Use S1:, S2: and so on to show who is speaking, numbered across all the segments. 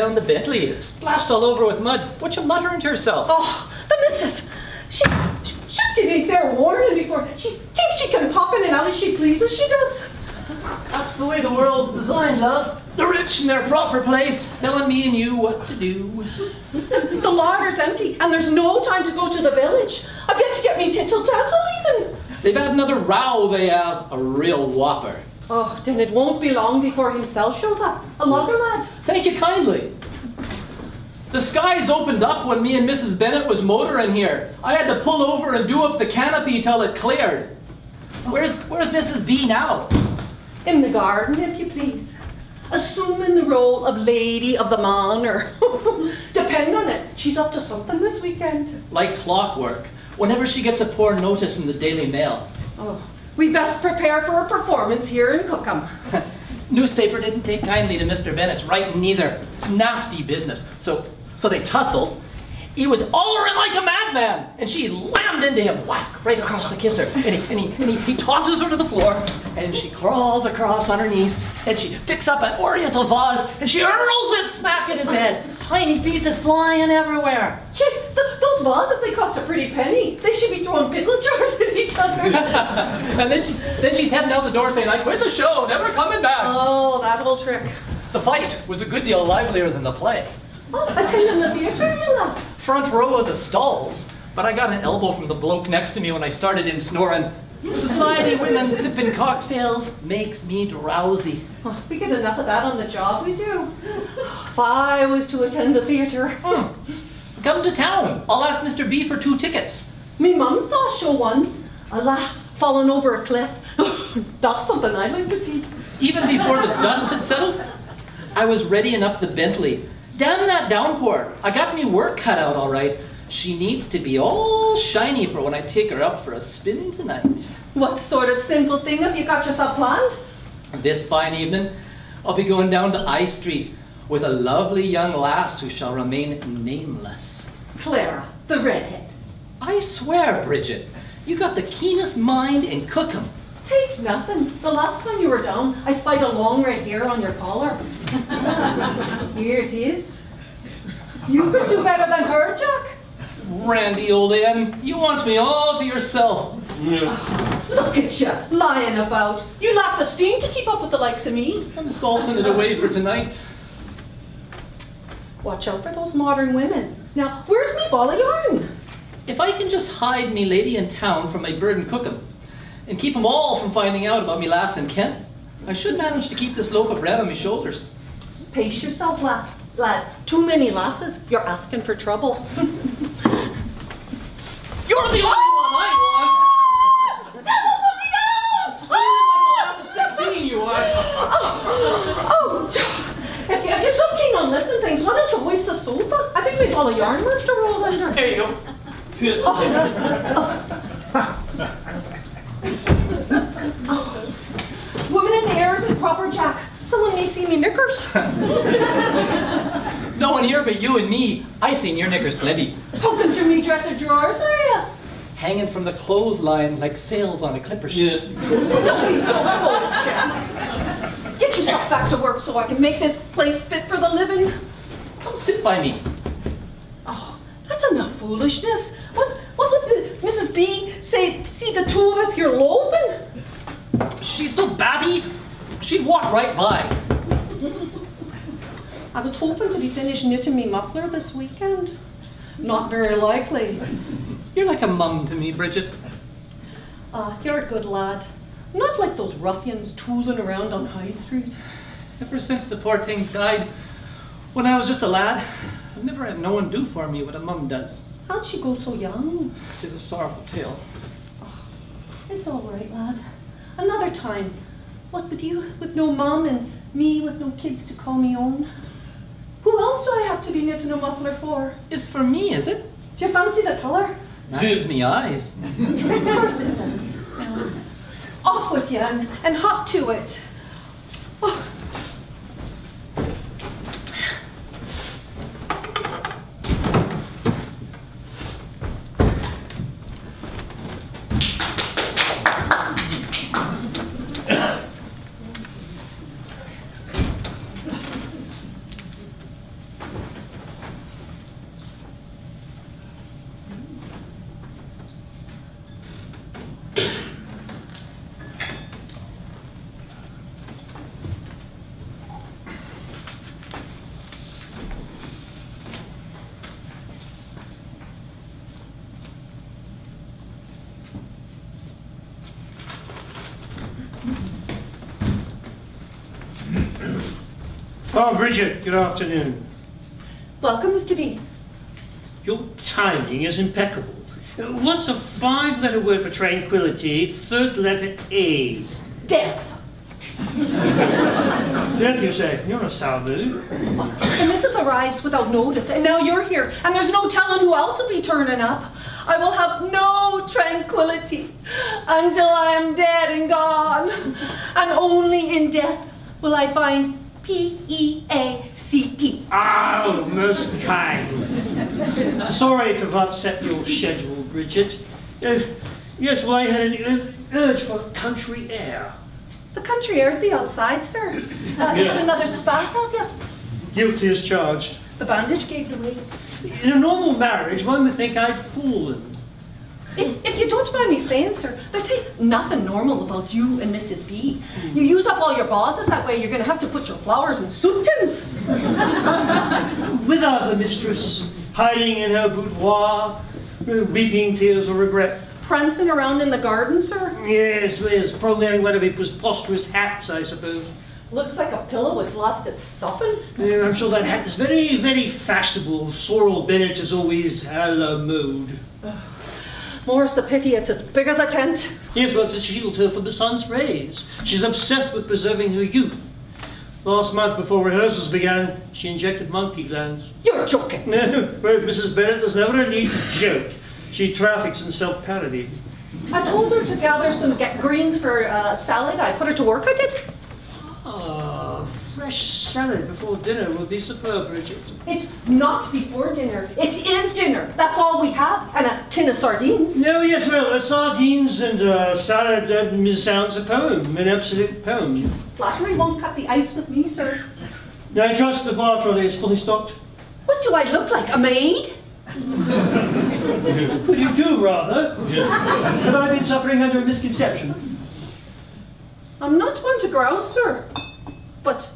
S1: stepping down the Bentley. It's splashed all over with mud. What you muttering to yourself?
S2: Oh, the missus, she, she, she give me fair warning before. She thinks she can pop in and out as she pleases, she does.
S1: That's the way the world's designed, love. The rich in their proper place, telling me and you what to do.
S2: The larder's empty, and there's no time to go to the village. I've yet to get me tittle tattle even.
S1: They've had another row, they have. A real whopper.
S2: Oh, then it won't be long before himself shows up. A logger lad.
S1: Thank you kindly. The skies opened up when me and Mrs. Bennett was motoring here. I had to pull over and do up the canopy till it cleared. Where's Where's Mrs. B now?
S2: In the garden, if you please. Assuming the role of lady of the manor. Depend on it, she's up to something this weekend.
S1: Like clockwork. Whenever she gets a poor notice in the Daily Mail.
S2: Oh, we best prepare for a performance here in Cookham.
S1: Newspaper didn't take kindly to Mr. Bennett's writing neither. Nasty business. So so they tussled. He was hollering like a madman, and she lammed into him, whack, right across the kisser. And, he, and, he, and he, he tosses her to the floor, and she crawls across on her knees, and she picks up an oriental vase, and she hurls it smack at his head. Tiny pieces flying everywhere.
S2: Gee, th those vases, they cost a pretty penny. They should be throwing pickle jars at each other.
S1: and then she's, then she's heading out the door saying, I quit the show, never coming back.
S2: oh, that old trick.
S1: The fight was a good deal livelier than the play.
S2: Oh, attending the lot.
S1: front row of the stalls, but I got an elbow from the bloke next to me when I started in snoring. Society women sipping cocktails makes me drowsy.
S2: Oh, we get enough of that on the job, we do. If I was to attend the theatre.
S1: Hmm. Come to town. I'll ask Mr. B for two tickets.
S2: Me mum saw a show once. A lass falling over a cliff. That's something I'd like to see.
S1: Even before the dust had settled, I was readying up the Bentley. Damn that downpour. I got me work cut out all right. She needs to be all shiny for when I take her up for a spin tonight.
S2: What sort of sinful thing have you got yourself planned?
S1: This fine evening, I'll be going down to I Street with a lovely young lass who shall remain nameless.
S2: Clara, the redhead.
S1: I swear, Bridget, you got the keenest mind in Cookham.
S2: Takes nothing. The last time you were down, I spied a long red hair on your collar. Here it is. You could do better than her, Jack.
S1: Randy, old Ann, you want me all to yourself.
S2: Look at you, lying about. You lack the steam to keep up with the likes of me.
S1: I'm salting it away for tonight.
S2: Watch out for those modern women. Now, where's me ball of yarn?
S1: If I can just hide me lady in town from my bird in Cookham, and keep 'em all from finding out about me lass in Kent, I should manage to keep this loaf of bread on my shoulders.
S2: Pace yourself, lass. Lad, too many lasses. You're asking for trouble.
S1: You're the only one I want! Ah!
S2: Devil, put me down!
S1: Oh, like a lass of 16 you are!
S2: Oh, oh if, you, if you're so keen on lifting things, why don't you hoist the sofa? I think my ball of yarn have rolled under.
S1: There you go. Oh.
S2: Woman in the air isn't proper, Jack. Someone may see me knickers.
S1: No one here but you and me. I seen your knickers plenty.
S2: Poking through me dresser drawers, are you?
S1: Hanging from the clothesline like sails on a clipper ship.
S2: Don't be so bold, Jack. Get yourself back to work so I can make this place fit for the living.
S1: Come sit by me.
S2: Oh, that's enough foolishness. What, what would the, Mrs. B say? See the two of us here loafing?
S1: She's so batty, she'd walk right by.
S2: I was hoping to be finished knitting me muffler this weekend. Not very likely.
S1: You're like a mum to me, Bridget.
S2: Ah, you're a good lad. Not like those ruffians tooling around on High Street.
S1: Ever since the poor thing died, when I was just a lad, I've never had no one do for me what a mum does.
S2: How'd she go so young?
S1: Tis a sorrowful tale.
S2: It's all right, lad. Another time. What with you, with no mum, and me with no kids to call me own? Who else do I have to be knitting a muffler for?
S1: It's for me, is it?
S2: Do you fancy the colour?
S1: Matches me eyes.
S2: Of course it does. Off with you and, and hop to it. Oh.
S3: Oh, Bridget, good afternoon.
S2: Welcome, Mr. B.
S3: Your timing is impeccable. What's a five-letter word for tranquility? Third letter A.
S2: Death.
S3: Death, you say? You're a sour.
S2: The missus arrives without notice, and now you're here, and there's no telling who else will be turning up. I will have no tranquility until I am dead and gone. And only in death will I find P-E-A-C-E.
S3: Oh, most kind. Sorry to have upset your schedule, Bridget. Uh, yes, well, I had an urge for country air.
S2: The country air'd be outside, sir. Uh,
S3: Yeah.
S2: Another spat, have you?
S3: Guilty as charged.
S2: The bandage gave it away.
S3: In a normal marriage, one would think I'd fallen.
S2: If, if you don't mind me saying, sir, there's nothing normal about you and Mrs. B. You use up all your vases that way, you're gonna have to put your flowers in soup tins.
S3: Whither the mistress, hiding in her boudoir, weeping tears of regret.
S2: Prancing around in the garden, sir.
S3: Yes, yes, probably wearing one of his preposterous hats, I suppose.
S2: Looks like a pillow that's lost its stuffing.
S3: Yeah, I'm sure that hat is very, very fashionable. Sorrel Bennett is always a la mode.
S2: More's the pity it's as big as a tent.
S3: Yes, well, to shield her from the sun's rays. She's obsessed with preserving her youth. Last month, before rehearsals began, she injected monkey glands.
S2: You're joking.
S3: No, well, Mrs. Bennett, there's never a need to joke. She traffics in self-parody.
S2: I told her to gather some get greens for uh, salad. I put her to work, I did.
S3: Ah, fresh salad before dinner will be superb, Bridget.
S2: It's not before dinner. It is dinner. That's all we have. And a tin of sardines.
S3: No, yes, well, uh, sardines and uh, salad that sounds a poem, an absolute poem.
S2: Flattery won't cut the ice with me, sir.
S3: Now, I trust the bar trolley is fully stocked.
S2: What do I look like? A maid?
S3: Well, you do, rather. Have I been suffering under a misconception?
S2: I'm not one to grouse, sir. But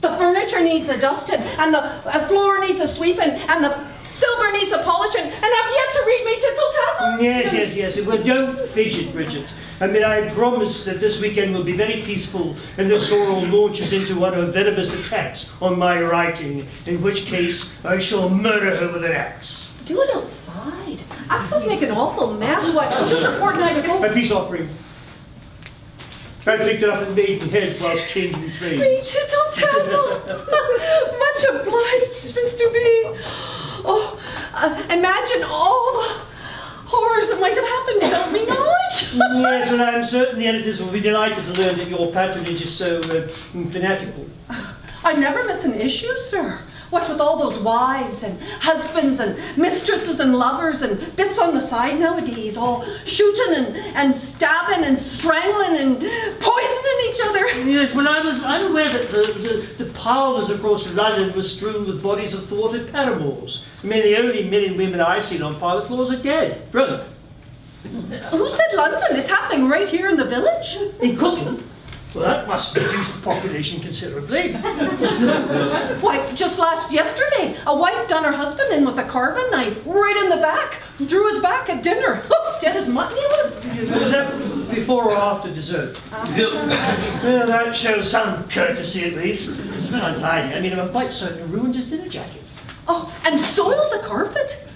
S2: the furniture needs a dusting, and the uh, floor needs a sweeping, and the silver needs a polishing, and I've yet to read me tittle tattle.
S3: Yes, yes, yes. Well, don't fidget, Bridget. I mean, I promise that this weekend will be very peaceful and the sorrel launches into one of her venomous attacks on my writing, in which case I shall murder her with an axe.
S2: Do it outside. Axel's make an awful mess. Why, just a fortnight ago.
S3: A peace offering. I picked it up and Maidenhead whilst changing trains.
S2: Me tittle tattle. Much obliged, Mr. B. Oh, uh, imagine all the horrors that might have happened without me knowledge.
S3: yes, and I'm certain the editors will be delighted to learn that your patronage is so uh, fanatical.
S2: I never miss an issue, sir. What with all those wives and husbands and mistresses and lovers and bits on the side nowadays, all shooting and, and stabbing and strangling and poisoning each other.
S3: Yes, well, I was unaware that the, the, the parlours across London were strewn with bodies of thwarted paramours. I mean, the only men and women I've seen on parlour floors are dead, drunk.
S2: Who said London? It's happening right here in the village.
S3: In Cookham? Well, that must reduce the population considerably.
S2: Why, just last yesterday, a wife done her husband in with a carving knife right in the back, through his back at dinner. Dead as mutton he was.
S3: Was that before or after dessert? Well, that shows some courtesy at least. It's a bit untidy. I mean, I'm quite certain it ruined his dinner jacket.
S2: Oh, and soiled the carpet.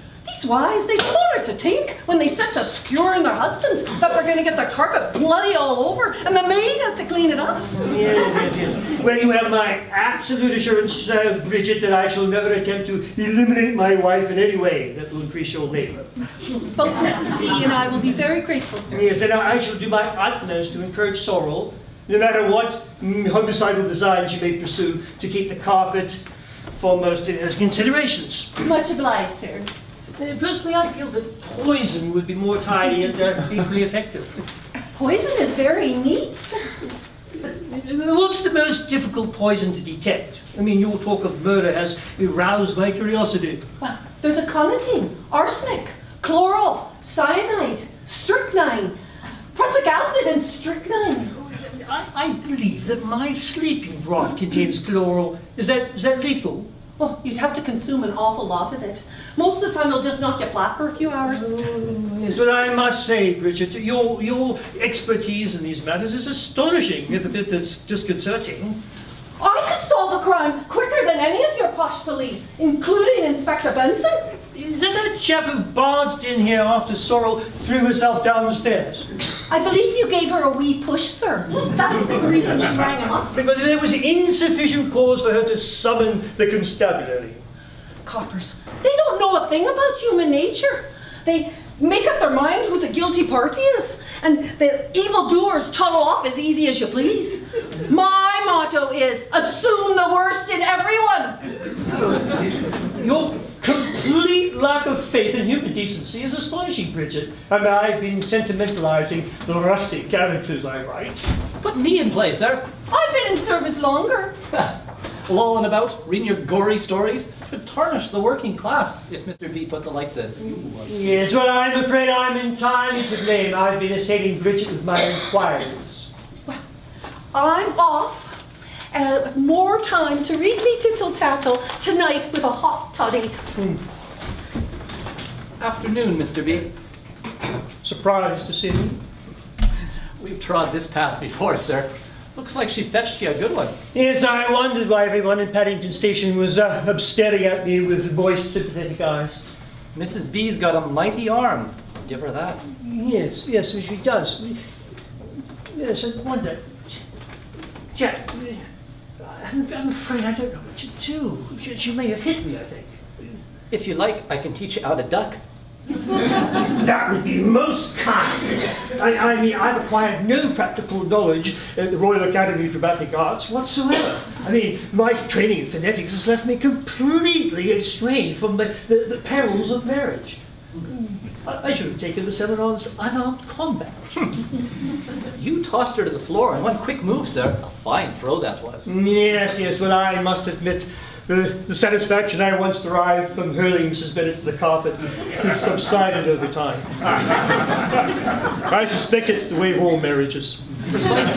S2: Wives, they don't want to think when they set to skewering their husbands that they're going to get the carpet bloody all over and the maid has to clean it up.
S3: Yes, yes, yes. Well, you have my absolute assurance, uh, Bridget, that I shall never attempt to eliminate my wife in any way that will increase your labour.
S2: Both Mrs. B and I will be very grateful, sir.
S3: Yes, and I shall do my utmost to encourage Sorrel, no matter what homicidal design she may pursue, to keep the carpet foremost in her considerations.
S2: Much obliged, sir.
S3: Uh, personally, I feel that poison would be more tidy and uh, equally effective.
S2: Poison is very neat, sir.
S3: What's the most difficult poison to detect? I mean, your talk of murder has aroused my curiosity.
S2: Well, there's aconitine, arsenic, chloral, cyanide, strychnine, prussic acid, and strychnine.
S3: I, I believe that my sleeping draught contains chloral. Is that, is that lethal?
S2: Well, you'd have to consume an awful lot of it. Most of the time, it'll just knock you flat for a few hours.
S3: Oh, yes, but I must say, Bridget, your, your expertise in these matters is astonishing, if a bit dis- disconcerting.
S2: I could solve a crime quicker than any of your posh police, including Inspector Benson.
S3: Is that that chap who barged in here after Sorrel threw herself down the stairs?
S2: I believe you gave her a wee push, sir. That's the reason she rang him up.
S3: But there was insufficient cause for her to summon the constabulary.
S2: Coppers, they don't know a thing about human nature. They make up their mind who the guilty party is, and the evildoers toddle off as easy as you please. My motto is assume the worst in everyone.
S3: Your complete lack of faith in human decency is astonishing, Bridget. And I've been sentimentalizing the rustic characters I write.
S1: Put me in place, sir.
S2: I've been in service longer.
S1: Lolling about, reading your gory stories, should tarnish the working class if Mr. B put the likes in.
S3: Yes, well, I'm afraid I'm entirely to blame. I've been assailing Bridget with my inquiries.
S2: Well, I'm off. Uh, more time to read me tittle tattle tonight with a hot toddy.
S1: Afternoon, Mr. B.
S3: Surprised to see me?
S1: We've trod this path before, sir. Looks like she fetched you a good one.
S3: Yes, I wondered why everyone in Paddington Station was uh, staring at me with moist, sympathetic eyes.
S1: Mrs. B's got a mighty arm. Give her that.
S3: Yes, yes, she does. Yes, I wonder. Jack, I'm, I'm afraid I don't know what to do. She, she may have hit me, I think.
S1: If you like, I can teach you how to duck.
S3: That would be most kind. I, I mean, I've acquired no practical knowledge at the Royal Academy of Dramatic Arts whatsoever. I mean, my training in phonetics has left me completely estranged from the, the, the perils of marriage. I, I should have taken the seminars unarmed combat.
S1: You tossed her to the floor in one quick move, sir. A fine throw that was.
S3: Yes, yes, well, I must admit the, the satisfaction I once derived from hurling Mrs. Bennett to the carpet has subsided over time. I suspect it's the way of all marriages.
S1: Precise,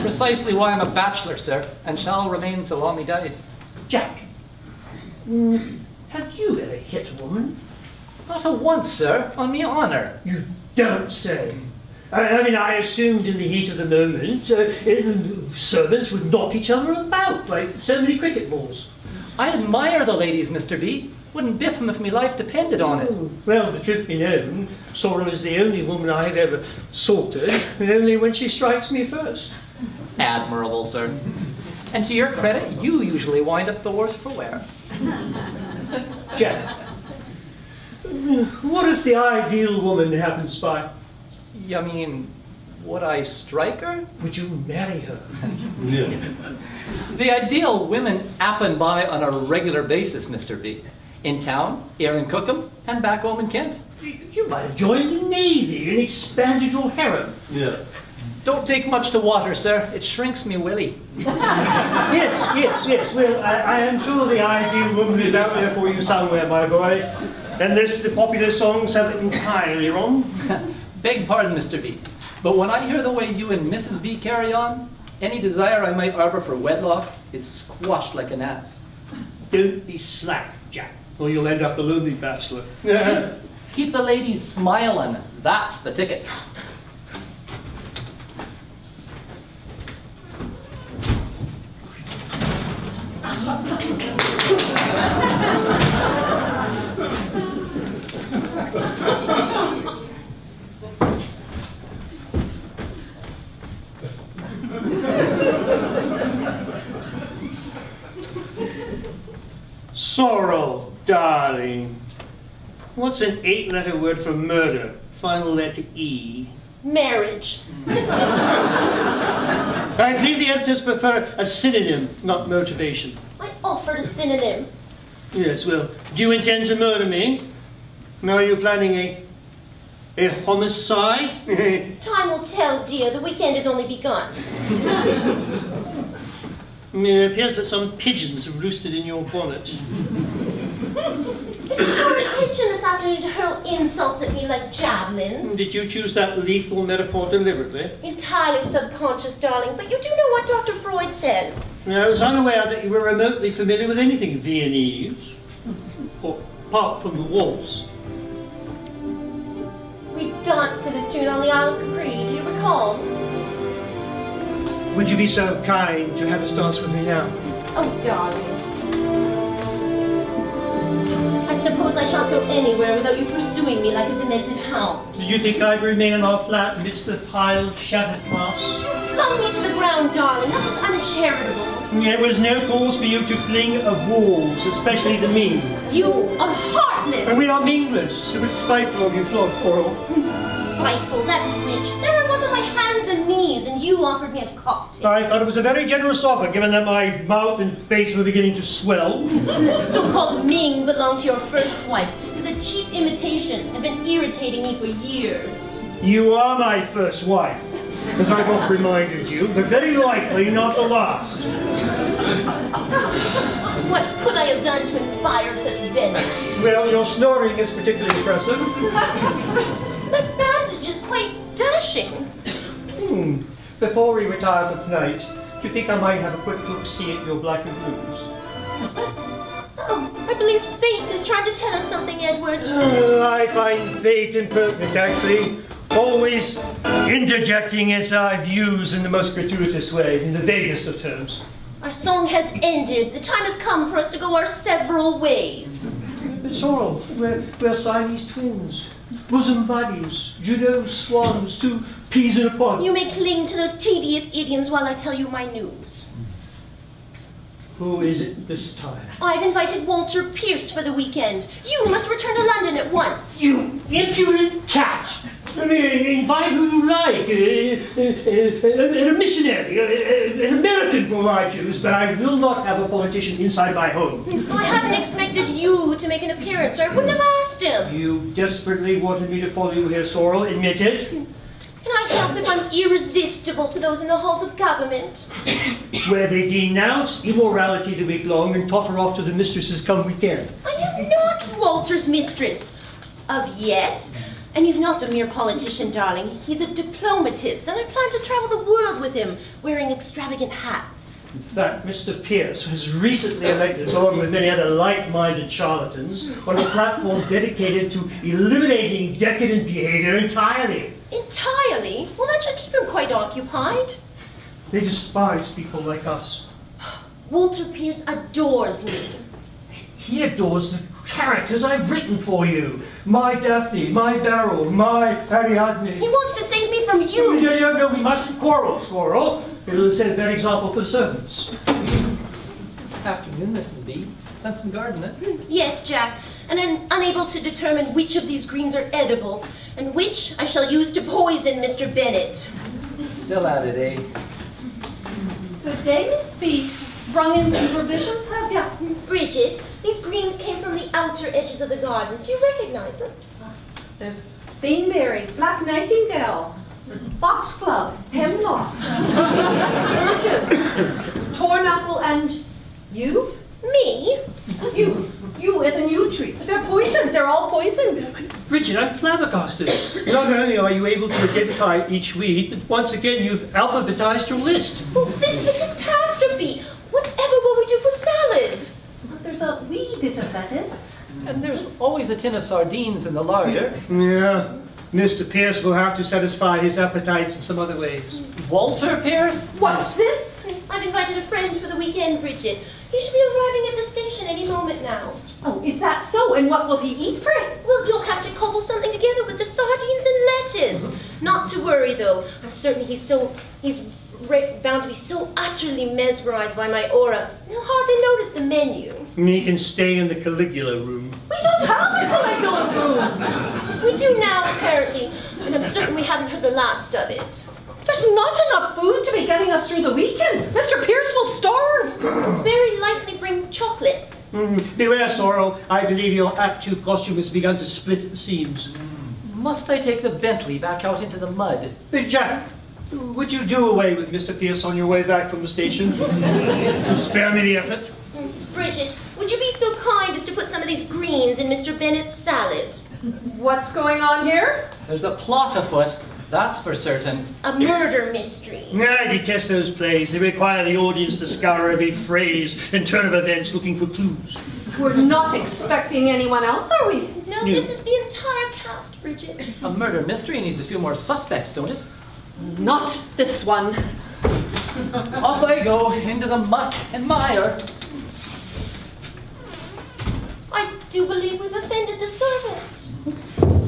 S1: precisely why I'm a bachelor, sir, and shall remain so all me days.
S3: Jack, mm, have you ever hit a woman?
S1: Not a once, sir, on me honor.
S3: You don't say. I, I mean, I assumed in the heat of the moment, uh, servants would knock each other about like so many cricket balls.
S1: I admire the ladies, Mr. B. Wouldn't biff 'em if me life depended on it.
S3: Well, the truth be known, Sorrel is the only woman I've ever sorted, and only when she strikes me first.
S1: Admirable, sir. And to your credit, you usually wind up the worse for wear.
S3: Jack, what if the ideal woman happens by?
S1: You mean, would I strike her?
S3: Would you marry her?
S1: The ideal women happen by on a regular basis, Mr. B. In town, here in Cookham, and back home in Kent.
S3: You might have joined the Navy and expanded your harem.
S4: Yeah.
S1: Don't take much to water, sir. It shrinks me Willie.
S3: Yes, yes, yes. Well, I, I am sure the ideal woman is out there for you somewhere, my boy. Unless the popular songs have it entirely wrong.
S1: Beg pardon, Mr. B. But when I hear the way you and Mrs. B carry on, any desire I might harbor for wedlock is squashed like a gnat.
S3: Don't be slack, Jack, or you'll end up a lonely bachelor.
S1: Keep the ladies smiling. That's the ticket.
S3: Sorrel, darling. What's an eight-letter word for murder? Final letter E.
S5: Marriage.
S3: I believe the editors prefer a synonym, not motivation.
S5: I offered a synonym.
S3: Yes, well, do you intend to murder me? Now are you planning a a homicide?
S5: Time will tell, dear. The weekend has only begun.
S3: it appears that some pigeons have roosted in your bonnet.
S5: Is it your intention this afternoon to hurl insults at me like javelins?
S3: Did you choose that lethal metaphor deliberately?
S5: Entirely subconscious, darling, but you do know what Dr. Freud says.
S3: I was unaware that you were remotely familiar with anything Viennese, or apart from the waltz.
S5: We danced to this tune on the Isle of Capri, do you recall?
S3: Would you be so kind to have this dance with me now?
S5: Oh, darling. I suppose I shan't go anywhere without you pursuing me like a demented hound.
S3: Did you think I'd remain in our flat amidst the pile of shattered glass?
S5: You flung me to the ground, darling. That was uncharitable.
S3: There was no cause for you to fling of walls, especially the mean.
S5: You are heartless.
S3: And we are meaningless. It was spiteful of you, Flor Coral. Mm-hmm.
S5: Spiteful, that's rich. There I was on my hands and knees, and you offered me a cocktail.
S3: I thought it was a very generous offer, given that my mouth and face were beginning to swell.
S5: The so-called Ming belonged to your first wife. It was a cheap imitation, had been irritating me for years.
S3: You are my first wife, as I've often reminded you, but very likely not the last.
S5: What could I have done to inspire such venom?
S3: Well, your snoring is particularly impressive.
S5: That bandage is quite dashing.
S3: Hmm. Before we retire for tonight, do you think I might have a quick look see at your black and blues?
S5: Oh, I believe fate is trying to tell us something, Edward.
S3: Uh, I find fate impertinent, actually. Always interjecting its uh, views in the most gratuitous way, in the vaguest of terms.
S5: Our song has ended. The time has come for us to go our several ways.
S3: Sorrel, we're, we're Siamese twins, bosom buddies, Juno swans, two peas in a pod.
S5: You may cling to those tedious idioms while I tell you my news.
S3: Who is it this time?
S5: I've invited Walter Pierce for the weekend. You must return to London at once.
S3: You impudent cat! I mean, invite who you like. Uh, uh, uh, a missionary, uh, an American for I choose, but I will not have a politician inside my home.
S5: I hadn't expected you to make an appearance, or I wouldn't have asked him.
S3: You desperately wanted me to follow you here, Sorrel, admit it.
S5: Can I help if I'm irresistible to those in the halls of government?
S3: Where they denounce immorality the week long and totter off to the mistresses come weekend.
S5: I am not Walter's mistress. Of yet. And he's not a mere politician, darling. He's a diplomatist, and I plan to travel the world with him, wearing extravagant hats.
S3: In fact, Mr. Pierce was recently elected, along with many other like-minded charlatans, on a platform dedicated to eliminating decadent behavior entirely.
S5: Entirely? Well, that should keep him quite occupied.
S3: They despise people like us.
S5: Walter Pierce adores me.
S3: He adores the characters I've written for you. My Daphne, my Daryl, my Ariadne.
S5: He wants to save me from you.
S3: no, no, no, we mustn't quarrel, Sorrel. It'll set a bad example for the servants.
S1: Afternoon, Mrs. B. Done some gardening.
S5: Yes, Jack, and I'm unable to determine which of these greens are edible, and which I shall use to poison Mr. Bennett.
S1: Still at it, eh?
S2: Good day, Miss B. Brung in some provisions, have ya?
S5: Bridget, these greens came from the outer edges of the garden. Do you recognize them?
S2: There's Baneberry, Black Nightshade, Foxglove, Hemlock, Sturgis, Thorn Apple, and you?
S5: Me?
S2: You, you as a new tree. They're poisoned, they're all poisoned.
S3: Bridget, I'm flabbergasted. Not only are you able to identify each weed, but once again you've alphabetized your list.
S5: Oh, this is a catastrophe. Whatever will we do for salad?
S2: But there's a wee bit of lettuce.
S1: And there's always a tin of sardines in the larder.
S3: Yeah, Mr. Pierce will have to satisfy his appetites in some other ways.
S1: Walter Pierce?
S2: What's this?
S5: I've invited a friend for the weekend, Bridget. He should be arriving at the station any moment now.
S2: Oh, is that so? And what will he eat, pray?
S5: Well, you'll have to cobble something together with the sardines and lettuce. Mm-hmm. Not to worry, though. I'm certain he's so he's re- bound to be so utterly mesmerized by my aura. He'll hardly notice the menu.
S3: Me can stay in the Caligula room.
S2: We don't have a Caligula room.
S5: We do now, apparently, and I'm certain we haven't heard the last of it.
S2: There's not enough food to be getting us through the weekend. Mr. Pierce will starve.
S5: Very likely bring chocolates.
S3: Mm, beware, Sorrel. I believe your Act Two costume has begun to split at the seams.
S1: Must I take the Bentley back out into the mud?
S3: Hey, Jack, would you do away with Mr. Pierce on your way back from the station? and spare me the effort?
S5: Bridget, would you be so kind as to put some of these greens in Mr. Bennett's salad?
S2: What's going on here?
S1: There's a plot afoot, that's for certain.
S5: A murder mystery.
S3: I detest those plays. They require the audience to scour every phrase and turn of events looking for clues.
S2: We're not expecting anyone else, are we?
S5: No,
S3: No.
S5: this is the entire cast, Bridget.
S1: A murder mystery needs a few more suspects, don't it?
S2: Not this one.
S1: Off I go into the muck and mire.
S5: I do believe we've offended the servants.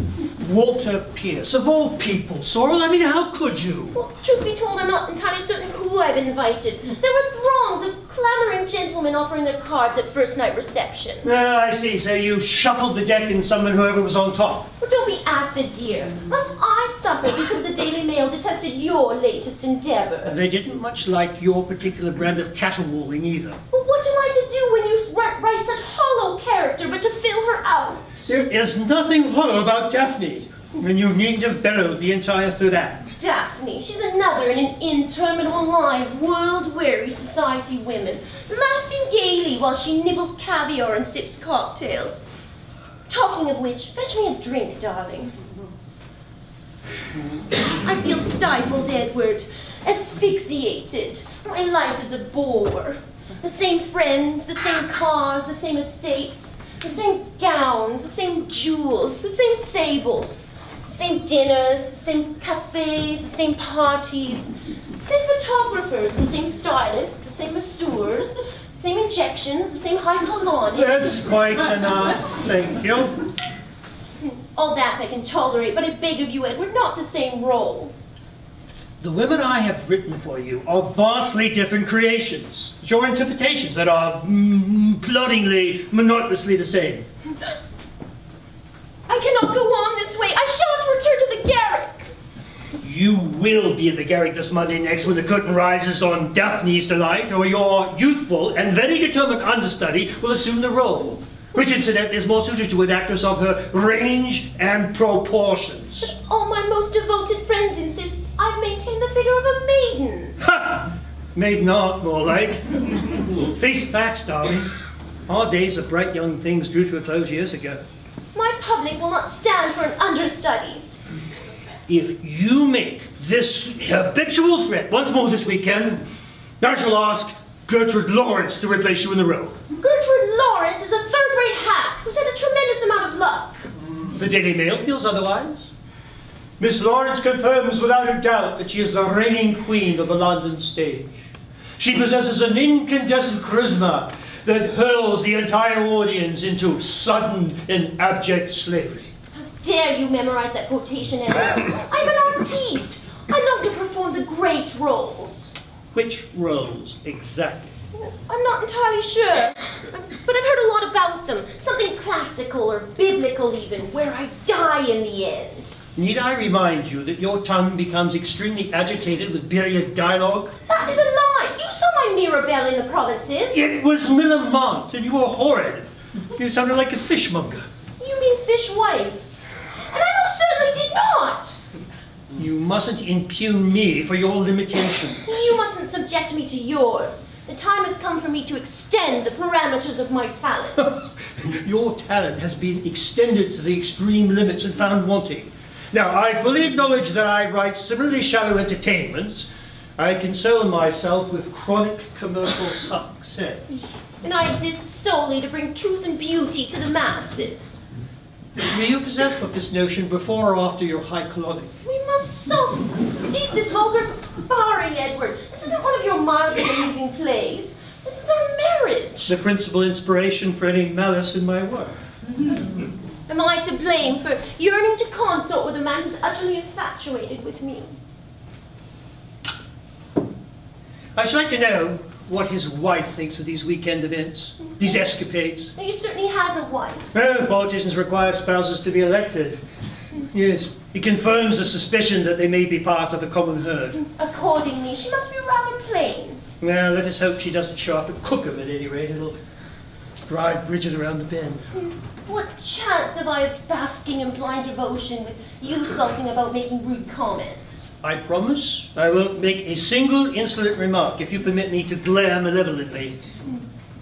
S3: Walter Pierce, of all people, Sorrel, I mean, how could you?
S5: Well, truth be told, I'm not entirely certain who I've invited. There were throngs of clamoring gentlemen offering their cards at first night reception.
S3: Ah, I see, so you shuffled the deck and summoned whoever was on top.
S5: Well, don't be acid, dear. Must I suffer because the Daily Mail detested your latest endeavour?
S3: They didn't much like your particular brand of caterwauling either.
S5: Well, what am I to do when you write such hollow character but to fill her out?
S3: There is nothing hollow about Daphne, and you needn't have bellowed the entire third act.
S5: Daphne, she's another in an interminable line of world-weary society women, laughing gaily while she nibbles caviar and sips cocktails. Talking of which, fetch me a drink, darling. I feel stifled, Edward, asphyxiated. My life is a bore. The same friends, the same cars, the same estates, the same gowns, the same jewels, the same sables, the same dinners, the same cafes, the same parties, the same photographers, the same stylists, the same masseurs, the same injections, the same high colonics.
S3: That's quite enough, thank you.
S5: All that I can tolerate, but I beg of you, Edward, not the same role.
S3: The women I have written for you are vastly different creations. It's your interpretations that are mm, ploddingly, monotonously the same.
S5: I cannot go on this way. I shan't return to the Garrick.
S3: You will be at the Garrick this Monday next when the curtain rises on Daphne's Delight, or your youthful and very determined understudy will assume the role, which incidentally is more suited to an actress of her range and proportions.
S5: But All my most devoted friends insist I've maintained the figure of a maiden.
S3: Ha! Maiden art, more like. Face facts, darling. Our days of bright young things drew to a close years ago.
S5: My public will not stand for an understudy.
S3: If you make this habitual threat once more this weekend, I shall ask Gertrude Lawrence to replace you in the role.
S5: Gertrude Lawrence is a third-rate hack who's had a tremendous amount of luck.
S3: The Daily Mail feels otherwise. Miss Lawrence confirms without a doubt that she is the reigning queen of the London stage. She possesses an incandescent charisma that hurls the entire audience into sudden and abject slavery.
S5: How dare you memorize that quotation, Edward? I'm an artiste. I love to perform the great roles.
S3: Which roles exactly?
S5: I'm not entirely sure, but I've heard a lot about them. Something classical or biblical even, where I die in the end.
S3: Need I remind you that your tongue becomes extremely agitated with period dialogue?
S5: That is a lie. You saw my Mirabelle in the provinces.
S3: It was Millamant, and you were horrid. You sounded like a fishmonger.
S5: You mean fishwife. And I most certainly did not.
S3: You mustn't impugn me for your limitations.
S5: You mustn't subject me to yours. The time has come for me to extend the parameters of my talents.
S3: your talent has been extended to the extreme limits and found wanting. Now, I fully acknowledge that I write similarly shallow entertainments. I console myself with chronic commercial success.
S5: And I exist solely to bring truth and beauty to the masses.
S3: Were you possessed of this notion before or after your high colonic?
S5: We must so cease this vulgar sparring, Edward. This isn't one of your mildly amusing plays. This is our marriage.
S3: The principal inspiration for any malice in my work.
S5: Am I to blame for yearning to consort with a man who's utterly infatuated with me?
S3: I should like to know what his wife thinks of these weekend events, these escapades.
S5: He certainly has a wife.
S3: Oh, politicians require spouses to be elected. Yes, it confirms the suspicion that they may be part of the common herd.
S5: Accordingly, she must be rather plain.
S3: Well, let us hope she doesn't show up at Cookham at any rate. It'll drive Bridget around the bend. Hmm.
S5: What chance have I of basking in blind devotion with you sulking about making rude comments?
S3: I promise I won't make a single insolent remark if you permit me to glare malevolently.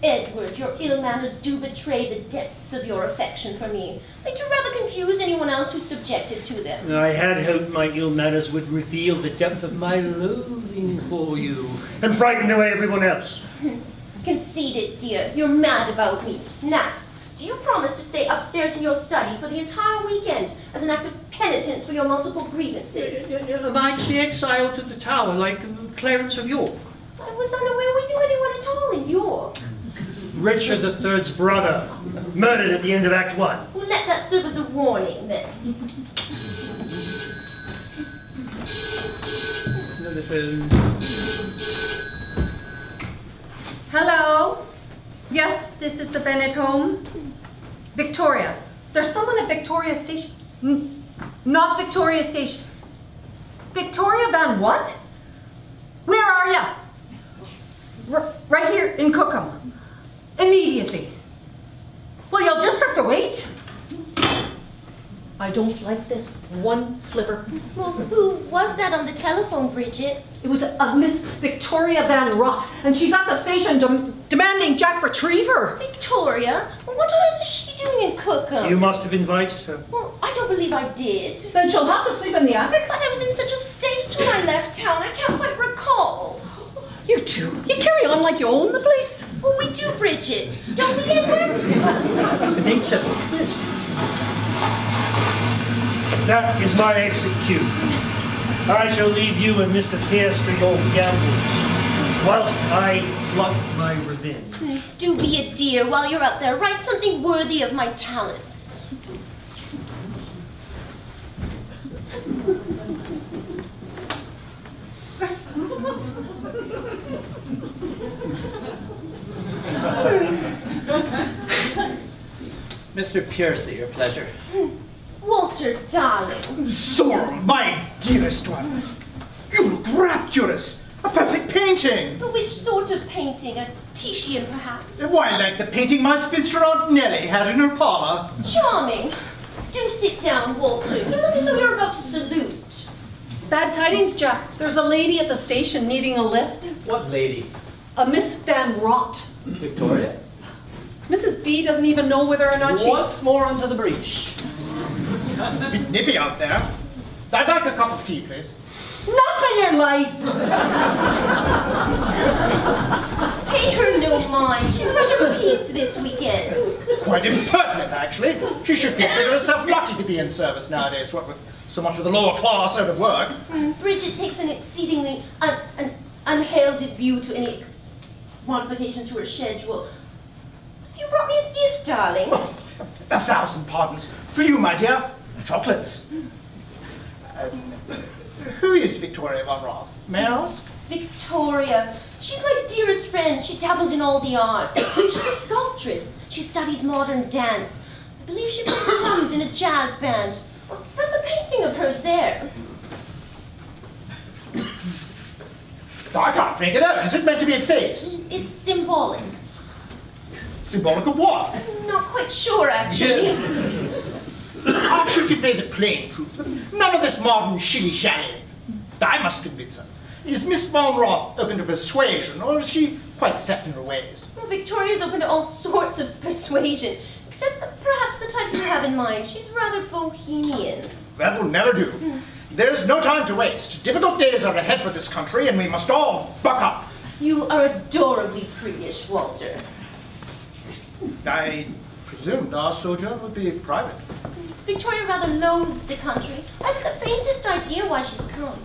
S5: Edward, your ill manners do betray the depths of your affection for me. They do rather confuse anyone else who's subjected to them.
S3: I had hoped my ill manners would reveal the depth of my loathing for you and frighten away everyone else.
S5: Concede it, dear. You're mad about me. Now, do you promise to stay upstairs in your study for the entire weekend as an act of penitence for your multiple grievances?
S3: Am I to be exiled to the tower like um, Clarence of York?
S5: I was unaware we knew anyone at all in York.
S3: Richard III's brother, murdered at the end of Act One.
S5: Well, let that serve as a warning then.
S2: Hello? Yes, this is the Bennett home. Victoria. There's someone at Victoria Station. N- not Victoria Station. Victoria Van what? Where are? R- right here in Cookham. Immediately. Well, you'll just have to wait. I don't like this one sliver.
S5: Well, who was that on the telephone, Bridget?
S2: It was a, a Miss Victoria Van Rott, and she's at the station dem- demanding Jack retrieve her.
S5: Victoria? What on earth is she doing in Cookham?
S3: You must have invited her.
S5: Well, I don't believe I did.
S2: Then she'll have to sleep in the attic.
S5: But I was in such a state when I left town, I can't quite recall.
S2: You two, you carry on like you own the place.
S5: Well, we do, Bridget. Don't we, Edward?
S3: I think so. That is my exit cue. I shall leave you and Mr. Pierce to your gambles, whilst I plot my revenge.
S5: Do be a dear while you're up there. Write something worthy of my talents.
S1: Mr. Piercy, your pleasure.
S5: Walter, darling.
S4: Sorrel, my dearest one. You look rapturous. A perfect painting.
S5: But which sort of painting? A Titian, perhaps?
S4: Why, like the painting my spinster Aunt Nellie had in her parlor.
S5: Charming. Do sit down, Walter. You look as though you're about to salute.
S2: Bad tidings, Jack. There's a lady at the station needing a lift.
S1: What lady?
S2: A Miss Van Rott.
S1: Victoria?
S2: Mrs. B doesn't even know whether or not she.
S1: Once more under the breach.
S4: It's a bit nippy out there. I'd like a cup of tea, please.
S2: Not on your life.
S5: Pay her no mind. She's rather peeved this weekend.
S4: Quite impertinent, actually. She should consider herself lucky to be in service nowadays, what with so much of the lower class out of work.
S5: Mm, Bridget takes an exceedingly un- an unheralded view to any modifications to her schedule. Have you brought me a gift, darling?
S4: Oh, a thousand pardons. For you, my dear. Chocolates. Um, who is Victoria Van Rott? May I ask?
S5: Victoria. She's my dearest friend. She dabbles in all the arts. She's a sculptress. She studies modern dance. I believe she plays drums in a jazz band. That's a painting of hers there.
S4: I can't make it out. Is it meant to be a face?
S5: It's symbolic.
S4: Symbolic of what?
S5: I'm not quite sure, actually.
S4: I should convey the plain truth. None of this modern shilly-shally. I must convince her. Is Miss Van Rott open to persuasion, or is she quite set in her ways?
S5: Well, Victoria's open to all sorts of persuasion, except that perhaps the type you have in mind. She's rather bohemian.
S4: That will never do. Hmm. There's no time to waste. Difficult days are ahead for this country, and we must all buck up.
S5: You are adorably priggish, Walter.
S4: I presumed our sojourn would be private. Hmm.
S5: Victoria rather loathes the country. I haven't the faintest idea why she's come.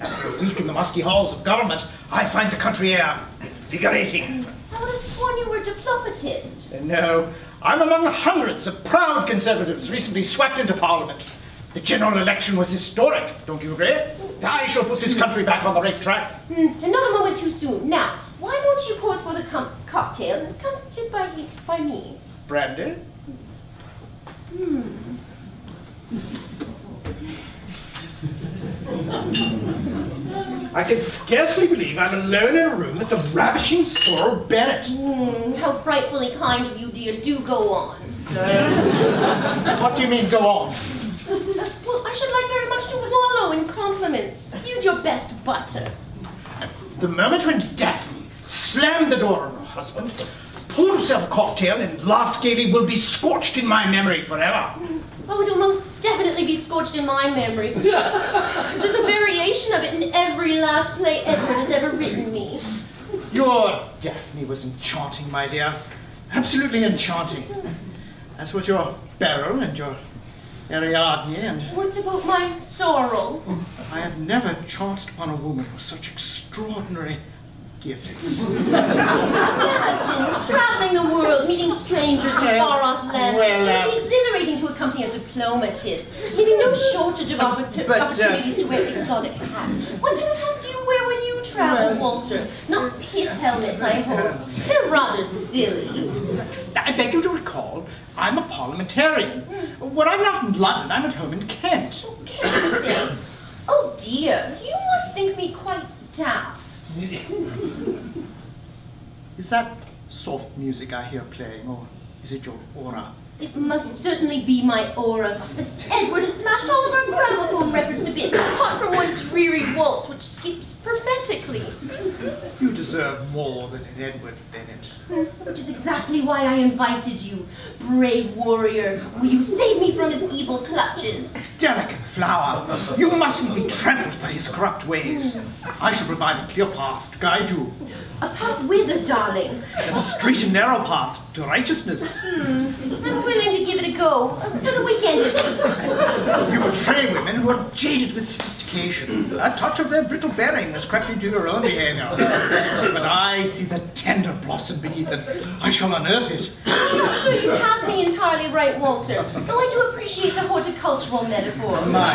S4: After a week in the musty halls of government, I find the country air invigorating.
S5: I would have sworn you were a diplomatist.
S4: No, I'm among the hundreds of proud conservatives recently swept into Parliament. The general election was historic, don't you agree? I shall put this country back on the right track.
S5: Hmm, and not a moment too soon. Now, why don't you pause for the cocktail and come sit by, by me?
S4: Brandy? I can scarcely believe I'm alone in a room with the ravishing Sorrel Bennett.
S5: Hmm, how frightfully kind of you, dear. Do go on.
S4: What do you mean, go on?
S5: Well, I should like very much to wallow in compliments. Use your best butter.
S4: The moment when Daphne slammed the door on her husband, poured herself a cocktail, and laughed gaily will be scorched in my memory forever.
S5: Oh, it'll most definitely be scorched in my memory. There's a variation of it in every last play Edward has ever written me.
S4: Your Daphne was enchanting, my dear. Absolutely enchanting. As was your Beryl and your Ariadne, and
S5: What about my sorrel?
S4: I have never chanced upon a woman with such extraordinary gifts.
S5: Imagine traveling the world, meeting strangers in far-off lands.
S4: Well,
S5: it
S4: uh,
S5: would be exhilarating to accompany a diplomatist, leaving no shortage of opportu-
S4: but, uh,
S5: opportunities to wear exotic hats. What type of hats do you wear when you travel, Walter? Not pith helmets, I hope. They're rather silly.
S4: I beg you to recall, I'm a parliamentarian. When I'm not in London, I'm at home in Kent.
S5: Can't you say? Oh dear, you must think me quite daft.
S4: Is that soft music I hear playing, or is it your aura?
S5: It must certainly be my aura, as Edward has smashed all of our gramophone records to bits, apart from one dreary waltz which skips prophetically.
S4: You deserve more than an Edward Bennett.
S5: Which is exactly why I invited you, brave warrior. Will you save me from his evil clutches?
S4: Delicate flower, you mustn't be trampled by his corrupt ways. I shall provide a clear path to guide you.
S5: A path whither, darling?
S4: A straight and narrow path to righteousness.
S5: Hmm, I'm willing to give it a go, for the weekend.
S4: You betray women who are jaded with sophistication. A touch of their brittle bearing has crept into your own behavior. But I see the tender blossom beneath it. I shall unearth it.
S5: I'm not sure you have me entirely right, Walter, though I do appreciate the horticultural metaphor.
S4: My.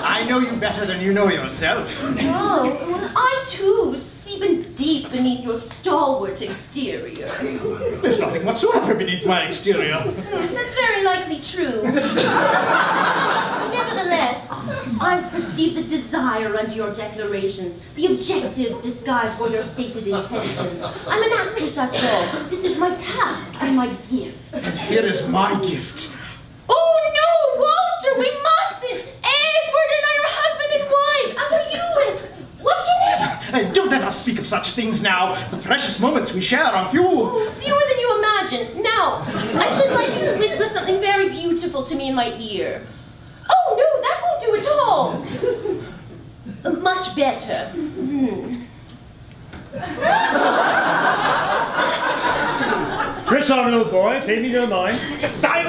S4: I know you better than you know yourself.
S5: Oh, well, I too seep in deep beneath your stalwart exterior.
S4: There's nothing whatsoever beneath my exterior.
S5: That's very likely true. Nevertheless, I perceive the desire under your declarations, the objective disguise for your stated intentions. I'm an actress, that's all. This is my task and my gift.
S4: And here is my gift.
S5: Oh no, Walter, we mustn't! Edward and I are husband and wife, as are you and... What's your name?
S4: Uh, don't let us speak of such things now. The precious moments we share are few.
S5: Oh, fewer than you imagine. Now, I should like you to whisper something very beautiful to me in my ear. Oh, no, that won't do at all. Much better. Hmm.
S3: Press on, old boy. Pay me no mind.
S4: I,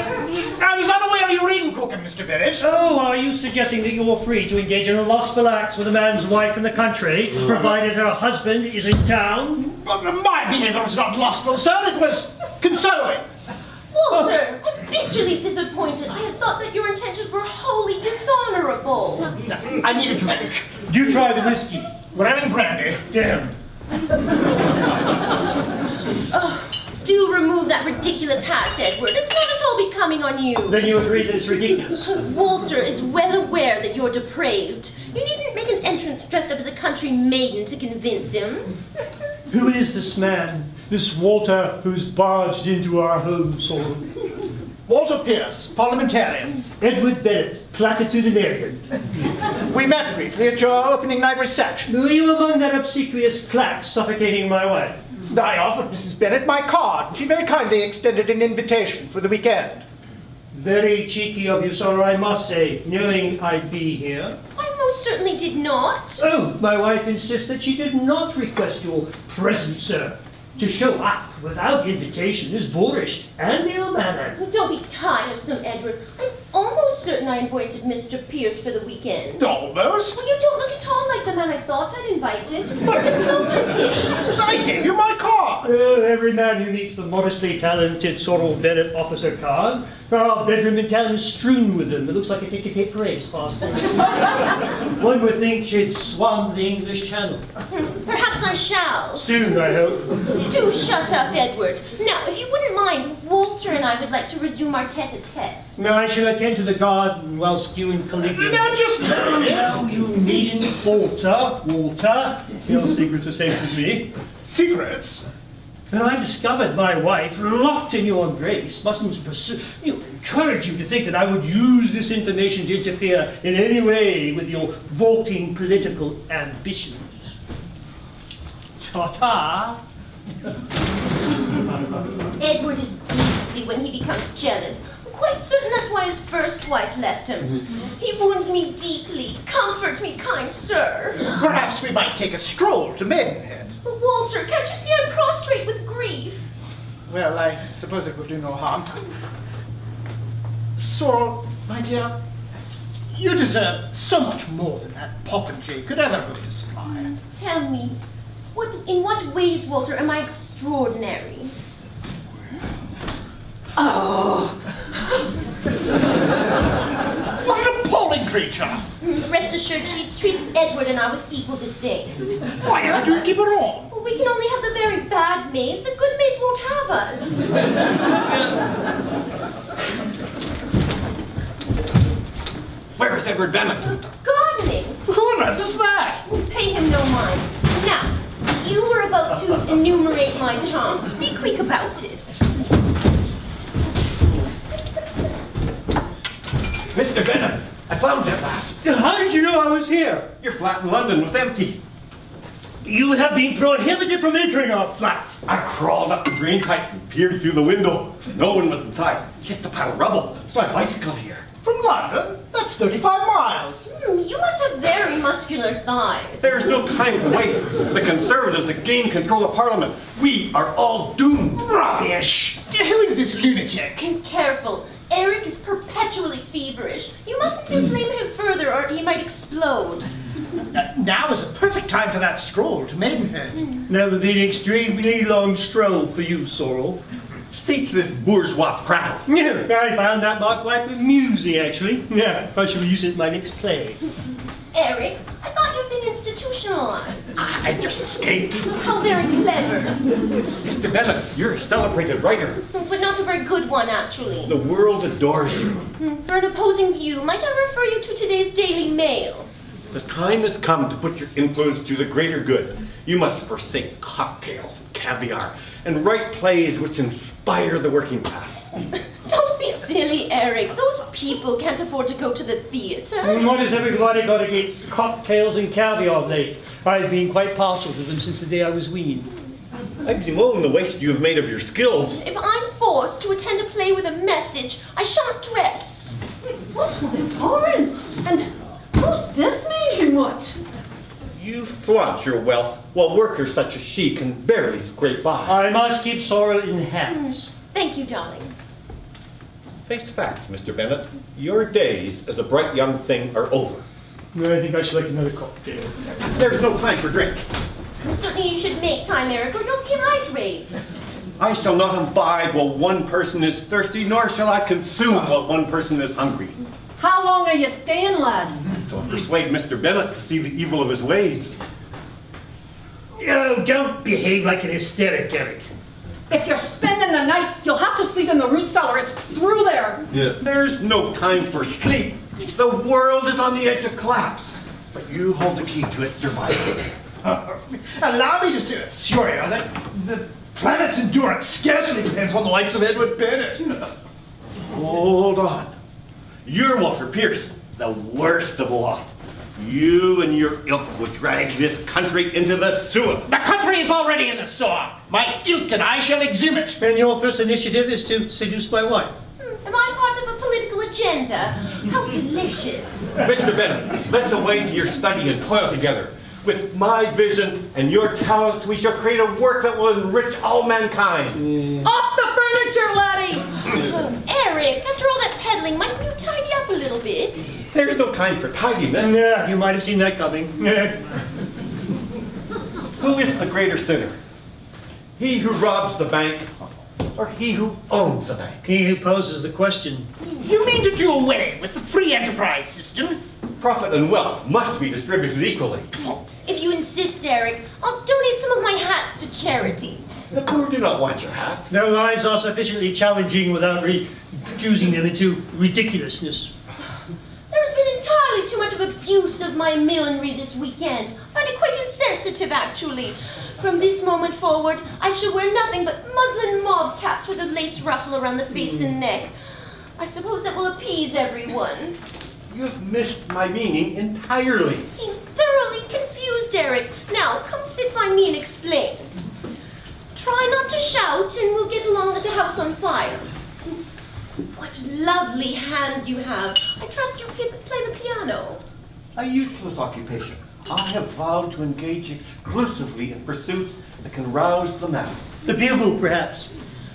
S4: I was unaware you were in Cookham, Mr. Bennett.
S3: Oh, are you suggesting that you're free to engage in a lustful acts with a man's wife in the country, mm. provided her husband is in town?
S4: My behavior was not lustful, sir. It was consoling.
S5: Walter, I'm bitterly disappointed. I had thought that your intentions were wholly dishonorable.
S4: I need a drink.
S3: Do try the whiskey.
S4: Lemon brandy.
S3: Damn.
S5: Do remove that ridiculous hat, Edward. It's not at all becoming on you.
S3: Then you agree that it's ridiculous.
S5: Walter is well aware that you're depraved. You needn't make an entrance dressed up as a country maiden to convince him.
S3: Who is this man, this Walter who's barged into our home, sort of?
S4: Walter Pierce, parliamentarian.
S3: Edward Bennett, platitudinarian.
S4: We met briefly at your opening night reception.
S3: Were you among that obsequious claque suffocating my wife?
S4: I offered Mrs. Bennett my card. And she very kindly extended an invitation for the weekend.
S3: Very cheeky of you, sir, I must say, knowing I'd be here.
S5: I most certainly did not.
S3: Oh, my wife insists that she did not request your presence, sir. To show up without invitation is boorish and ill-mannered.
S5: Don't be tiresome, Edward. I'm almost certain I invited Mr. Pierce for the weekend.
S4: Almost.
S5: Well, you don't look at all like the man I thought I'd invited. You're diplomatist.
S4: I gave you my card.
S3: Oh, every man who meets the modestly talented Sorrel Bennett officer card. Our bedroom in town is strewn with them. It looks like a ticket parades past them. One would think she'd swum the English Channel.
S5: Perhaps I shall.
S3: Soon, I hope.
S5: Do shut up, Edward. Now, if you wouldn't mind, Walter and I would like to resume our tete-a-tete.
S3: Now I shall attend to the garden whilst you and Caligula...
S4: Now just...
S3: No, you needn't falter, Walter. Your secrets are safe with me.
S4: Secrets?
S3: When I discovered my wife locked in your embrace, mustn't pursue, you know, encourage you to think that I would use this information to interfere in any way with your vaulting political ambitions. Ta-ta.
S5: Edward is beastly when he becomes jealous. I'm quite certain that's why his first wife left him. Mm-hmm. He wounds me deeply. Comfort me, kind sir.
S4: Perhaps we might take a stroll to Maidenhead.
S5: But Walter, can't you see I'm prostrate with grief?
S4: Well, I suppose it will do no harm. Sorrel, my dear, You deserve so much more than that popinjay could ever hope to supply.
S5: Tell me, what in what ways, Walter, am I extraordinary? Oh!
S4: what an appalling creature!
S5: Mm, rest assured, she treats Edward and I with equal disdain.
S4: Why aren't you keep her on?
S5: Well, we can only have the very bad maids. The good maids won't have us.
S6: Where's Edward Bennett?
S5: Gardening.
S4: Who on earth is that?
S5: Pay him no mind. Now, you were about to enumerate my charms. Be quick about it.
S6: Mr. Bennett, I found you at last.
S3: How did you know I was here?
S6: Your flat in London was empty.
S3: You have been prohibited from entering our flat.
S6: I crawled up the green pipe and peered through the window. No one was inside, just a pile of rubble. So I bicycled here.
S4: From London? That's 35 miles.
S5: Hmm, you must have very muscular thighs.
S6: There's no time to waste. The Conservatives have gained control of Parliament. We are all doomed.
S4: Rubbish! Who is this lunatic?
S5: And careful. Eric is perpetually feverish. You mustn't inflame him further or he might explode.
S4: Now is a perfect time for that stroll to Maidenhead.
S3: That would be an extremely long stroll for you, Sorrel.
S6: Cease this bourgeois prattle.
S3: Yeah, I found that mark quite amusing, actually. Yeah, I shall use it in my next play.
S5: Eric, I thought you'd been institutionalized.
S6: I just escaped.
S5: How very clever.
S6: Mr. Bennett, you're a celebrated writer.
S5: But not a very good one, actually.
S6: The world adores you.
S5: Hmm, For an opposing view, might I refer you to today's Daily Mail?
S6: The time has come to put your influence to the greater good. You must forsake cocktails and caviar and write plays which inspire the working class.
S5: Don't be silly, Eric. Those people can't afford to go to the theater.
S3: And what has everybody got against cocktails and caviar of late? I've been quite partial to them since the day I was weaned.
S6: I bemoan the waste you have made of your skills.
S5: If I'm forced to attend a play with a message, I shan't dress.
S2: What's all this hollering? And who's this maiden what?
S6: You flaunt your wealth while workers such as she can barely scrape by.
S3: I must keep Sorrel in hats. Hmm.
S5: Thank you, darling.
S6: Face facts, Mr. Bennett. Your days as a bright young thing are over.
S3: I think I should like another cocktail.
S6: There's no time for drink.
S5: Certainly you should make time, Eric, or you'll dehydrate.
S6: I shall not imbibe while one person is thirsty, nor shall I consume ah. while one person is hungry.
S2: How long are you staying, lad?
S6: Don't persuade Mr. Bennett to see the evil of his ways.
S3: Oh, don't behave like an hysteric, Eric.
S2: If you're spending the night, you'll have to sleep in the root cellar. It's through there.
S6: There's no time for sleep. The world is on the edge of collapse. But you hold the key to its survival.
S4: Allow me to say, assure you that the planet's endurance scarcely depends on the likes of Edward Bennett.
S6: Hold on. You're Walter Pierce, the worst of the lot. You and your ilk will drag this country into the sewer.
S4: The country is already in the sewer. My ilk and I shall exhibit.
S3: And your first initiative is to seduce my wife.
S5: Am I part of a political agenda? How delicious.
S6: Mr. Bennett, let's away to your study and toil together. With my vision and your talents, we shall create a work that will enrich all mankind.
S2: Off the furniture, laddie!
S5: Eric, after all that peddling, might you tidy up a little bit?
S6: There's no time for tidiness.
S3: Yeah, you might have seen that coming.
S6: Who is the greater sinner? He who robs the bank or he who owns the bank?
S3: he who poses the question.
S4: You mean to do away with the free enterprise system?
S6: Profit and wealth must be distributed equally.
S5: If you insist, Eric, I'll donate some of my hats to charity.
S6: The poor do not want your hats.
S3: Their lives are sufficiently challenging without reducing them into ridiculousness.
S5: There's been entirely too much of abuse of my millinery this weekend. I find it quite insensitive, actually. From this moment forward, I shall wear nothing but muslin mob caps with a lace ruffle around the face and hmm. neck. I suppose that will appease everyone.
S6: You've missed my meaning entirely.
S5: I'm thoroughly confused, Eric. Now, come sit by me and explain. Try not to shout, and we'll get along like a house on fire. What lovely hands you have. I trust you can play the piano.
S6: A useless occupation. I have vowed to engage exclusively in pursuits that can rouse the masses.
S3: The bugle, perhaps.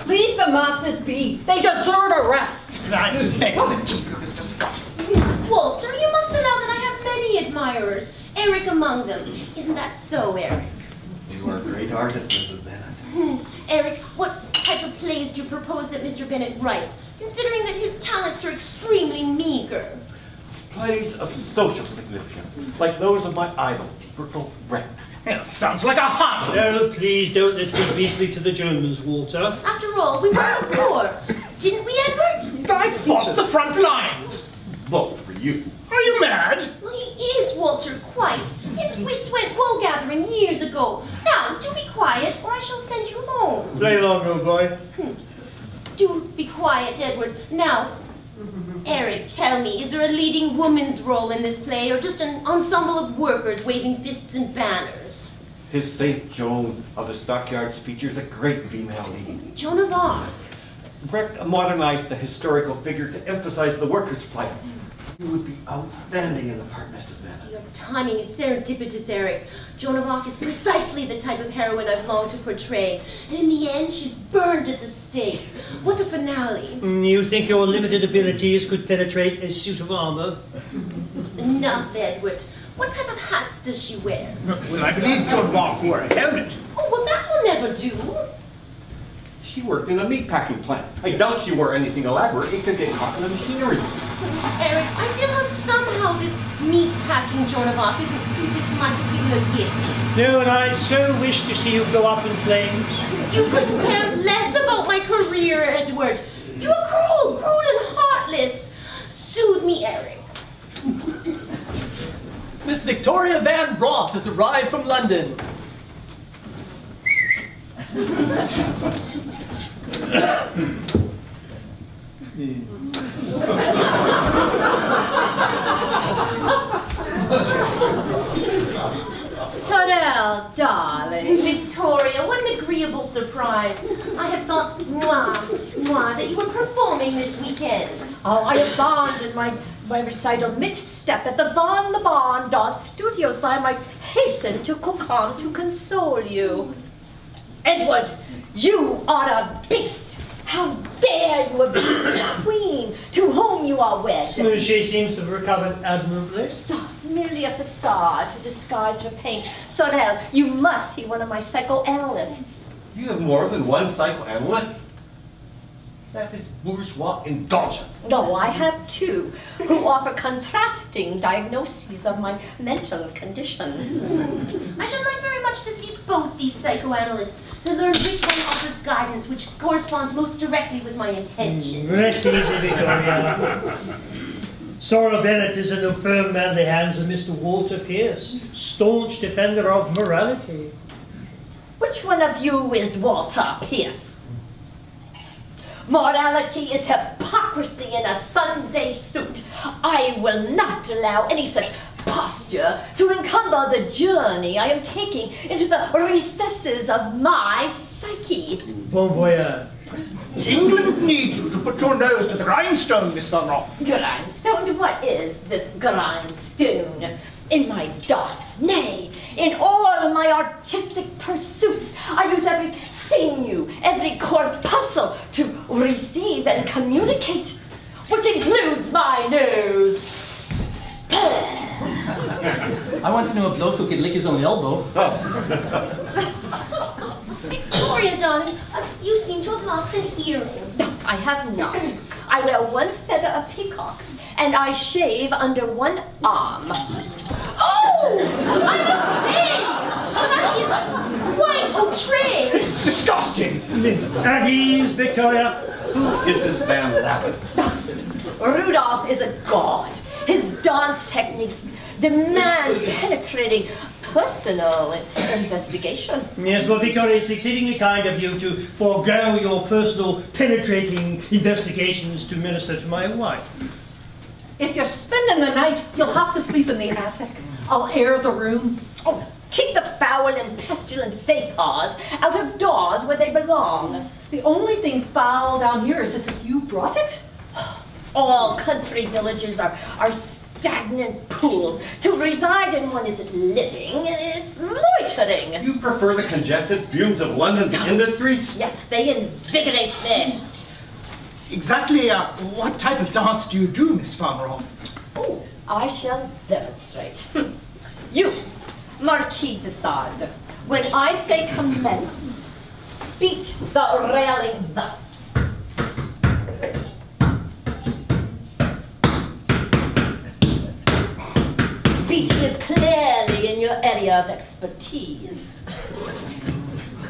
S2: Leave the masses be. They deserve a rest.
S4: I beg to the teeth of this discussion.
S5: Walter, you must allow that I have many admirers. Eric among them. Isn't that so, Eric?
S6: You are a great artist, Mrs. Bennett.
S5: Hmm. Eric, what type of plays do you propose that Mr. Bennett writes, considering that his talents are extremely meager?
S6: Plays of social significance, like those of my idol, Bertolt Brecht.
S4: Yeah, sounds like a hunt.
S3: No, please don't let's be beastly to the Germans, Walter.
S5: After all, we won the war. Didn't we, Edward?
S4: I fought the front lines.
S6: Vote for you.
S4: Are you mad?
S5: Well, he is, Walter, quite. His wits went wool gathering years ago. Now, do be quiet, or I shall send you home.
S3: Play along, old boy. Hmm.
S5: Do be quiet, Edward. Now, Eric, tell me, is there a leading woman's role in this play, or just an ensemble of workers waving fists and banners?
S6: His St. Joan of the Stockyards features a great female lead.
S5: Joan of Arc.
S6: Brecht modernized the historical figure to emphasize the workers' plight. You would be outstanding in the part, Mrs. Bennett.
S5: Your timing is serendipitous, Eric. Joan of Arc is precisely the type of heroine I've longed to portray. And in the end, she's burned at the stake. What a finale.
S3: Mm, You think your limited abilities could penetrate a suit of armor?
S5: Enough, Edward. What type of hats does she wear?
S4: Well, I believe Joan of Arc wore a helmet.
S5: Oh, well, that will never do.
S6: She worked in a meatpacking plant. I doubt she wore anything elaborate. It could get caught in the machinery.
S5: Eric, I feel how somehow this meat packing Joan of Arc isn't suited to my particular gifts.
S3: No, and I so wish to see you go up in flames.
S5: You couldn't care less about my career, Edward. You are cruel, cruel and heartless. Soothe me, Eric.
S1: Miss Victoria Van Rott has arrived from London.
S5: Sorrel, darling. Victoria, what an agreeable surprise. I had thought, mwah, mwah, that you were performing this weekend.
S7: Oh, I abandoned my, my recital mid-step at the Von the Bon Dot Studios I might hasten to Cookham to console you. Edward, you are a beast! How dare you abuse the queen to whom you are wed?
S3: She seems to have recovered admirably.
S7: Oh, merely a facade to disguise her pain. Sorrel, you must see one of my psychoanalysts.
S6: You have more than one psychoanalyst? That is bourgeois indulgence.
S7: No, I have two who offer contrasting diagnoses of my mental condition.
S5: I should like very much to see both these psychoanalysts to learn which one offers guidance which corresponds most directly with my intention.
S3: Mm, rest easy, Victoria. Sorrel Bennett is in the firm manly hands of Mr. Walter Pierce, staunch defender of morality.
S7: Which one of you is Walter Pierce? Morality is hypocrisy in a Sunday suit. I will not allow any such posture to encumber the journey I am taking into the recesses of my psyche.
S3: Bon voyage.
S4: England needs you to put your nose to the grindstone, Miss Van Rott.
S7: Grindstone? What is this grindstone? In my dance, nay, in all my artistic pursuits, I use every sinew, every corpuscle to receive and communicate, which includes my nose.
S1: I once knew a bloke who could lick his own elbow.
S5: Victoria, darling, uh, you seem to have lost an earring.
S7: I have not. I wear one feather of peacock, and I shave under one arm.
S5: Oh! I must say! Oh, that is quite outre!
S4: It's disgusting.
S3: At ease, Victoria.
S6: Is this von Laban?
S7: Rudolph is a god. His dance techniques demand penetrating personal investigation.
S3: Yes, well, Victoria, it's exceedingly kind of you to forego your personal penetrating investigations to minister to my wife.
S2: If you're spending the night, you'll have to sleep in the attic. I'll air the room.
S7: Oh, keep the foul and pestilent vapors out of doors where they belong.
S2: The only thing foul down here is as if you brought it.
S7: All country villages are, are stagnant pools. To reside in one isn't living, it's loitering.
S6: You prefer the congested fumes of London's industries?
S7: Yes, they invigorate me.
S4: Exactly uh, what type of dance do you do, Miss Van Rott?
S7: Oh, I shall demonstrate. you, Marquis de Sade, when I say commence, beat the railing thus. Is clearly in your area of expertise.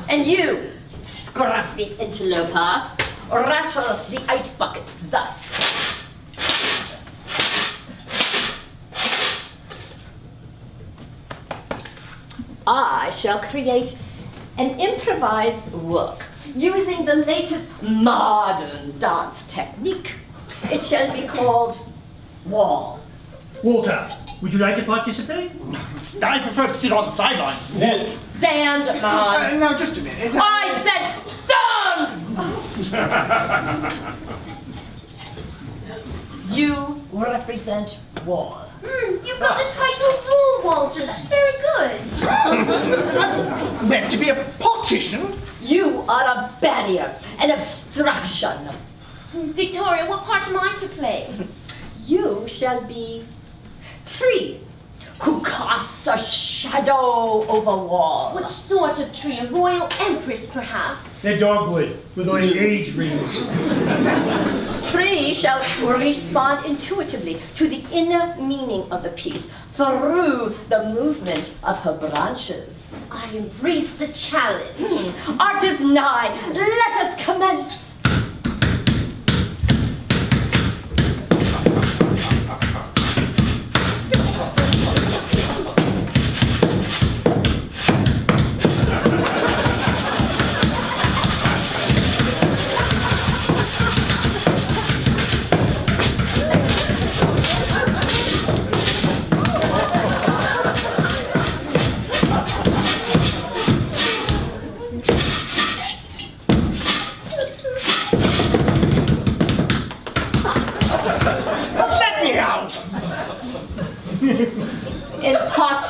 S7: And you, scruffy interloper, rattle the ice bucket thus. I shall create an improvised work using the latest modern dance technique. It shall be called wall.
S3: Walter, would you like to participate?
S4: I prefer to sit on the sidelines. and watch.
S7: Stand
S4: Uh, now, just a minute.
S7: I said stand! you represent war.
S5: Hmm, you've got the title role, Walter. That's very good.
S4: Meant to be a partition?
S7: You are a barrier, an obstruction.
S5: Hmm, Victoria, what part am I to play?
S7: You shall be tree who casts a shadow over wall.
S5: Which sort of tree? A royal empress, perhaps?
S3: The dogwood, with only the age rings.
S7: Tree shall respond intuitively to the inner meaning of the piece through the movement of her branches.
S5: I embrace the challenge. Hmm.
S7: Art is nigh. Let us commence.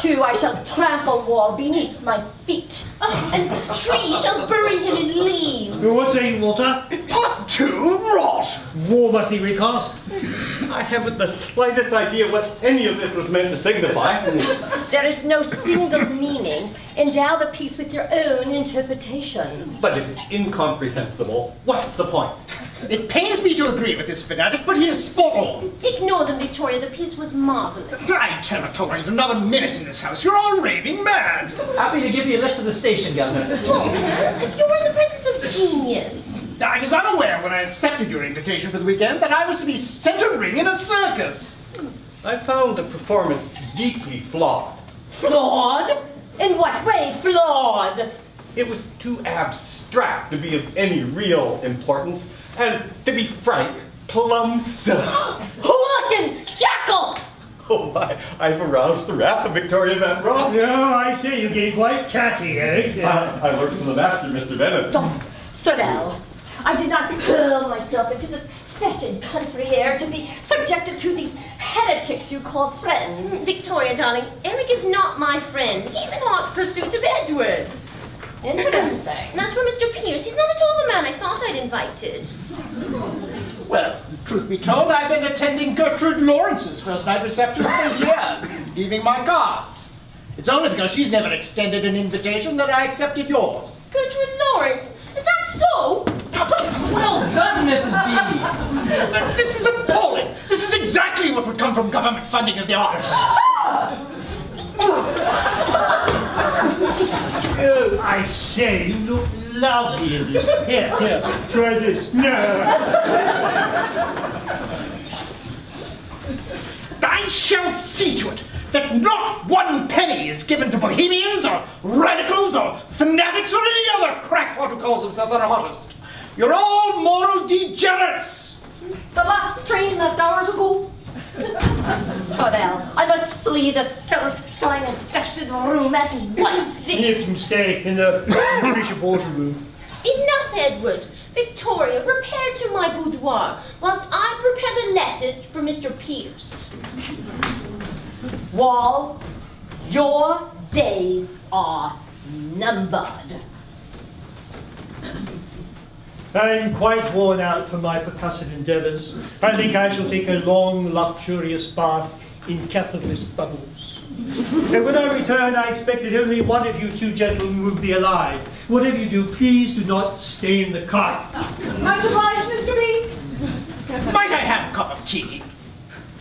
S7: Part two, I shall trample war beneath my feet.
S5: Oh, and the tree shall bury him in leaves.
S3: What say you, Walter?
S4: Part two? Rot!
S3: War must be recast.
S6: I haven't the slightest idea what any of this was meant to signify.
S7: There is no single meaning. Endow the piece with your own interpretation.
S6: But if it's incomprehensible, what's the point?
S4: It pains me to agree with this fanatic, but he is spot on.
S5: Ignore them, Victoria. The piece was marvelous.
S4: I cannot tolerate another minute in this house. You're all raving mad.
S1: Happy to give you a lift to the station, Governor.
S5: You're in the presence of genius.
S4: I was unaware when I accepted your invitation for the weekend that I was to be center ring in a circus.
S6: I found the performance deeply flawed.
S7: Flawed? In what way flawed?
S6: It was too abstract to be of any real importance, and to be frank, plumb silly.
S7: Hooligan! Jackal!
S6: Oh my, I've aroused the wrath of Victoria Van Rott.
S3: No, I say you're getting quite catty, Eric. Eh?
S6: I, I learned from the master, Mr. Bennett.
S7: Oh, Sorrel, I did not hurl myself into this fetid country air to be subjected to these heretics you call friends.
S5: Mm, Victoria, darling, Eric is not my friend. He's in hot pursuit of Edward.
S7: Interesting.
S5: And as for Mr. Pierce, he's not at all the man I thought I'd invited.
S4: Well, truth be told, I've been attending Gertrude Lawrence's first night reception for years, leaving my cards. It's only because she's never extended an invitation that I accepted yours.
S5: Gertrude Lawrence, is that so?
S1: Well done, Mrs. B.
S4: This is appalling! This is exactly what would come from government funding of the arts.
S3: Oh, I say, you look lovely in this. Here, here, try this. No.
S4: I shall see to it that not one penny is given to bohemians or radicals or fanatics or any other crackpot who calls himself an artist. You're all moral degenerates.
S2: The last train left hours ago.
S7: Sorrel, I must flee this Philistine infested room at once.
S3: You can stay in the Bishop Water room.
S5: Enough, Edward. Victoria, repair to my boudoir, whilst I prepare the letters for Mr. Pierce.
S7: Wall, your days are numbered.
S3: I'm quite worn out from my percussive endeavours. I think I shall take a long, luxurious bath in capitalist bubbles. and when I return, I expect that only one of you two gentlemen will be alive. Whatever you do, please do not stain the carpet.
S2: Much obliged, Mr. B.
S4: Might I have a cup of tea?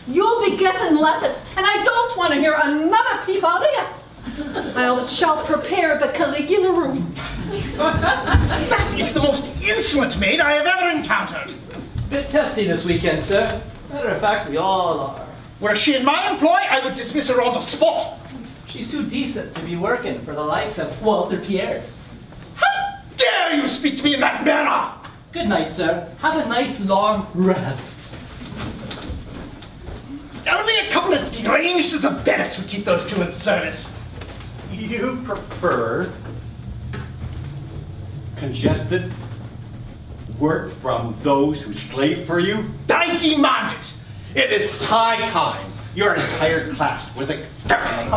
S2: You'll be getting lettuce, and I don't want to hear another peep out of you. I shall prepare the Caligula room.
S4: That is the most insolent maid I have ever encountered.
S1: Bit testy this weekend, sir. Matter of fact, we all are.
S4: Were she in my employ, I would dismiss her on the spot.
S1: She's too decent to be working for the likes of Walter Pierce.
S4: How dare you speak to me in that manner?
S1: Good night, sir. Have a nice long rest.
S4: Only a couple as deranged as the Bennetts would keep those two in service.
S6: You prefer congested work from those who slave for you?
S4: I demand it.
S6: It is high time your entire class was exterminated.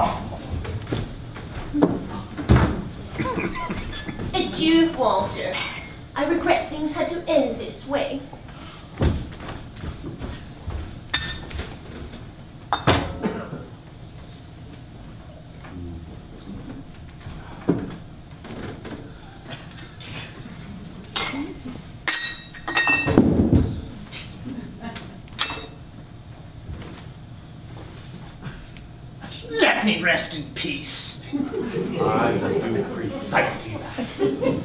S5: Adieu, Walter. I regret things had to end this way.
S4: Let me rest in peace.
S6: I will do precisely that.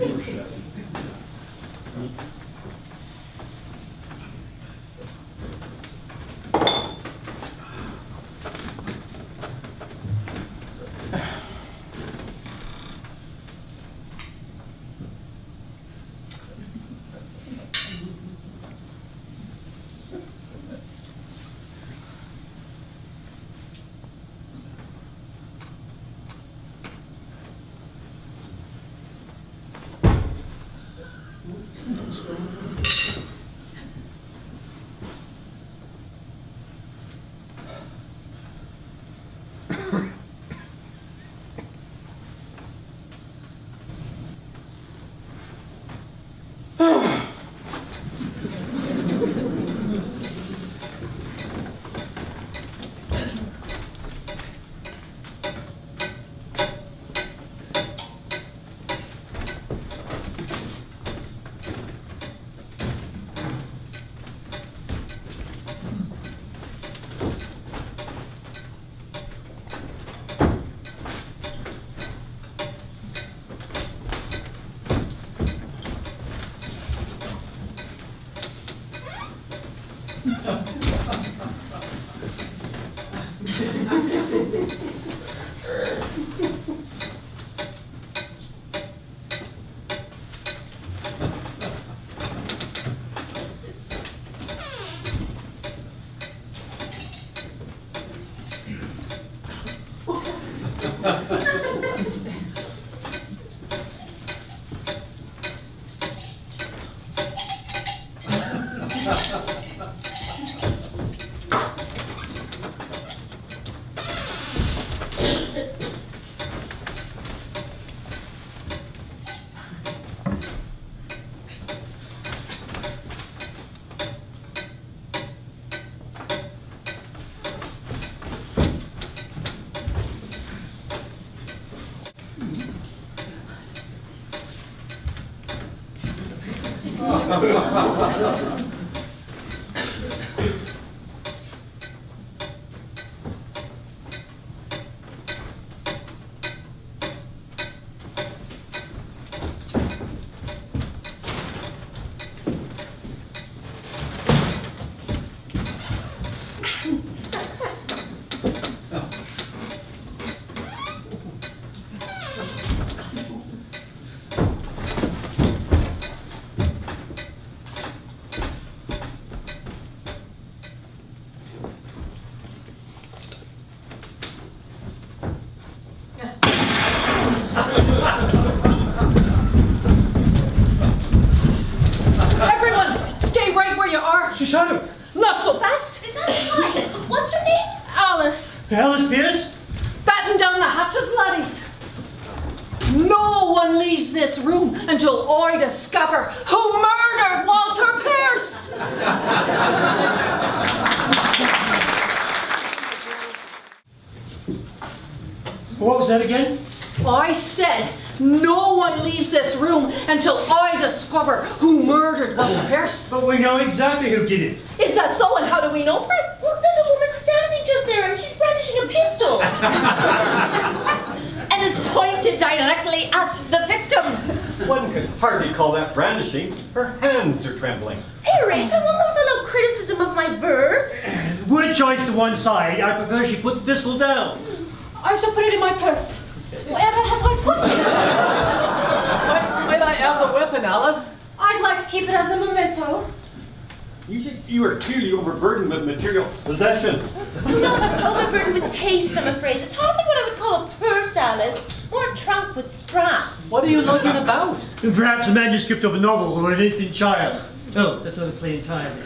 S3: Perhaps a manuscript of a novel or an infant child. Oh, that's not the plain time.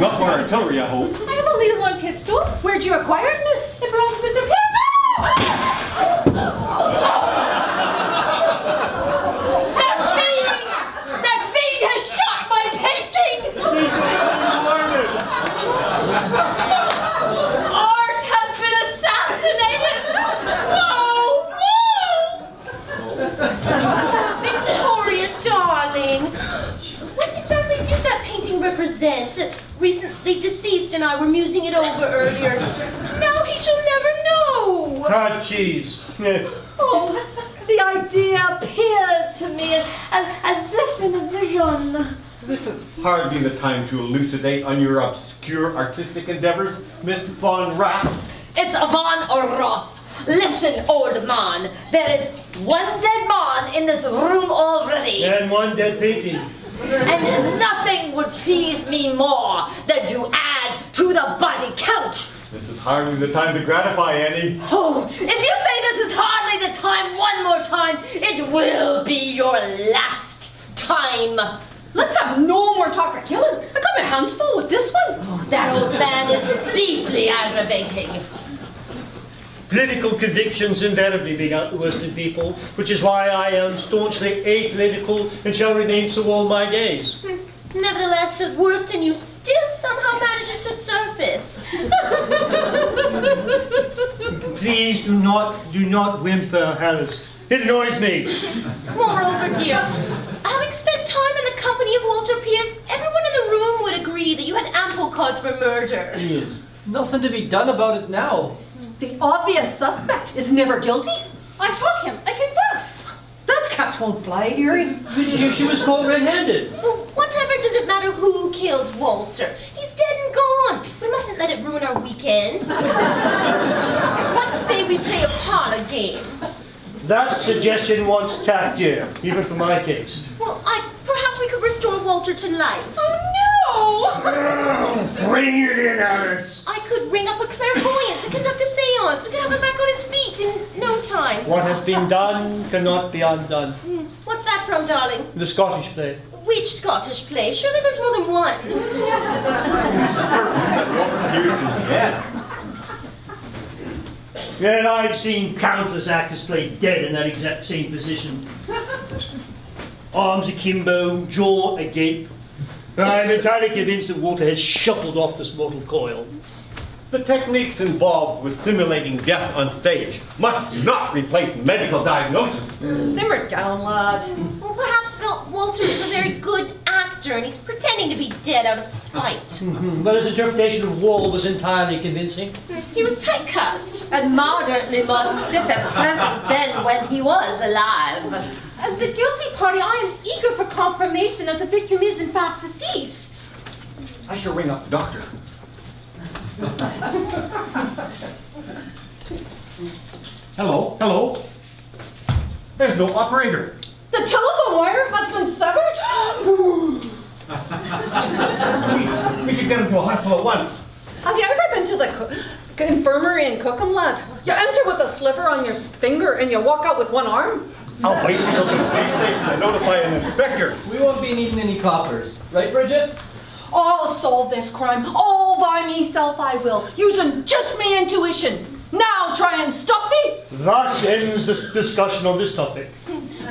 S6: Not for artillery, I hope.
S2: I have only the one pistol. Where'd you acquire? It belongs to Mr. Pierce.
S7: Their fiend! Their fiend has shot my painting! Art has been assassinated! Whoa! Whoa!
S5: Victoria, darling. What exactly did that painting represent? The recently deceased and I were musing it over earlier. Now he shall never know.
S3: Ah, cheese.
S7: Oh, the idea appeared to me as, as, as if in a vision.
S6: This is hardly the time to elucidate on your obscure artistic endeavors, Miss Von Rath.
S7: It's Von or Roth. Listen, old man. There is one dead man in this room already.
S3: And one dead painting.
S7: And nothing would please me more than to add to the body count.
S6: This is hardly the time to gratify Annie.
S7: Oh, if you say this is hardly the time one more time, it will be your last time.
S2: Let's have no more talk of killing. I got my hands full with this one.
S7: Oh, that old man is deeply aggravating.
S3: Political convictions invariably bring out the worst in people, which is why I am staunchly apolitical and shall remain so all my days. Hmm.
S5: Nevertheless, the worst in you still somehow manages to surface.
S3: Please do not, do not whimper, Alice. It annoys me.
S5: Moreover, dear, having spent time in the company of Walter Pierce, everyone in the room would agree that you had ample cause for murder.
S3: Yes.
S1: Nothing to be done about it now.
S2: The obvious suspect is never guilty. I shot him. I confess. That cat won't fly, dearie.
S3: But she, she was caught red-handed.
S5: Well, whatever does it matter who killed Walter? He's dead and gone. We mustn't let it ruin our weekend. what say we play a parlor game?
S3: That suggestion wants tact, dear, even for my taste.
S5: Well, I perhaps we could restore Walter to life.
S2: Oh
S3: Bring it in, Alice.
S5: I could ring up a clairvoyant to conduct a seance. We could have him back on his feet in no time.
S3: What has been done cannot be undone.
S5: Hmm, What's that from, darling?
S3: The Scottish play.
S5: Which Scottish play? Surely there's more than one.
S6: yeah. is.
S3: And I've seen countless actors play dead in that exact same position. Arms akimbo, jaw agape. I'm entirely convinced that Walter has shuffled off this mortal coil.
S6: The techniques involved with simulating death on stage must not replace medical diagnosis.
S2: Simmer down, lad.
S5: Well, perhaps Walter is a very good actor and he's pretending to be dead out of spite.
S3: Hmm, But his interpretation of Wall was entirely convincing.
S5: He was typecast.
S7: And moderately more stiff at present than when he was alive.
S2: As the guilty party, I am eager for confirmation that the victim is in fact deceased.
S6: I shall ring up the doctor. Hello, hello. There's no operator.
S2: The telephone wire has been severed.
S6: We should get him to a hospital at once.
S2: Have you ever been to the co- infirmary in Cookham, lad? You enter with a sliver on your finger and you walk out with one arm.
S6: I'll wait until the police station to notify an inspector.
S1: We won't be needing any coppers. Right, Bridget?
S2: I'll solve this crime all by myself. I will, using just me intuition. Now try and stop me.
S3: Thus ends this discussion on this topic.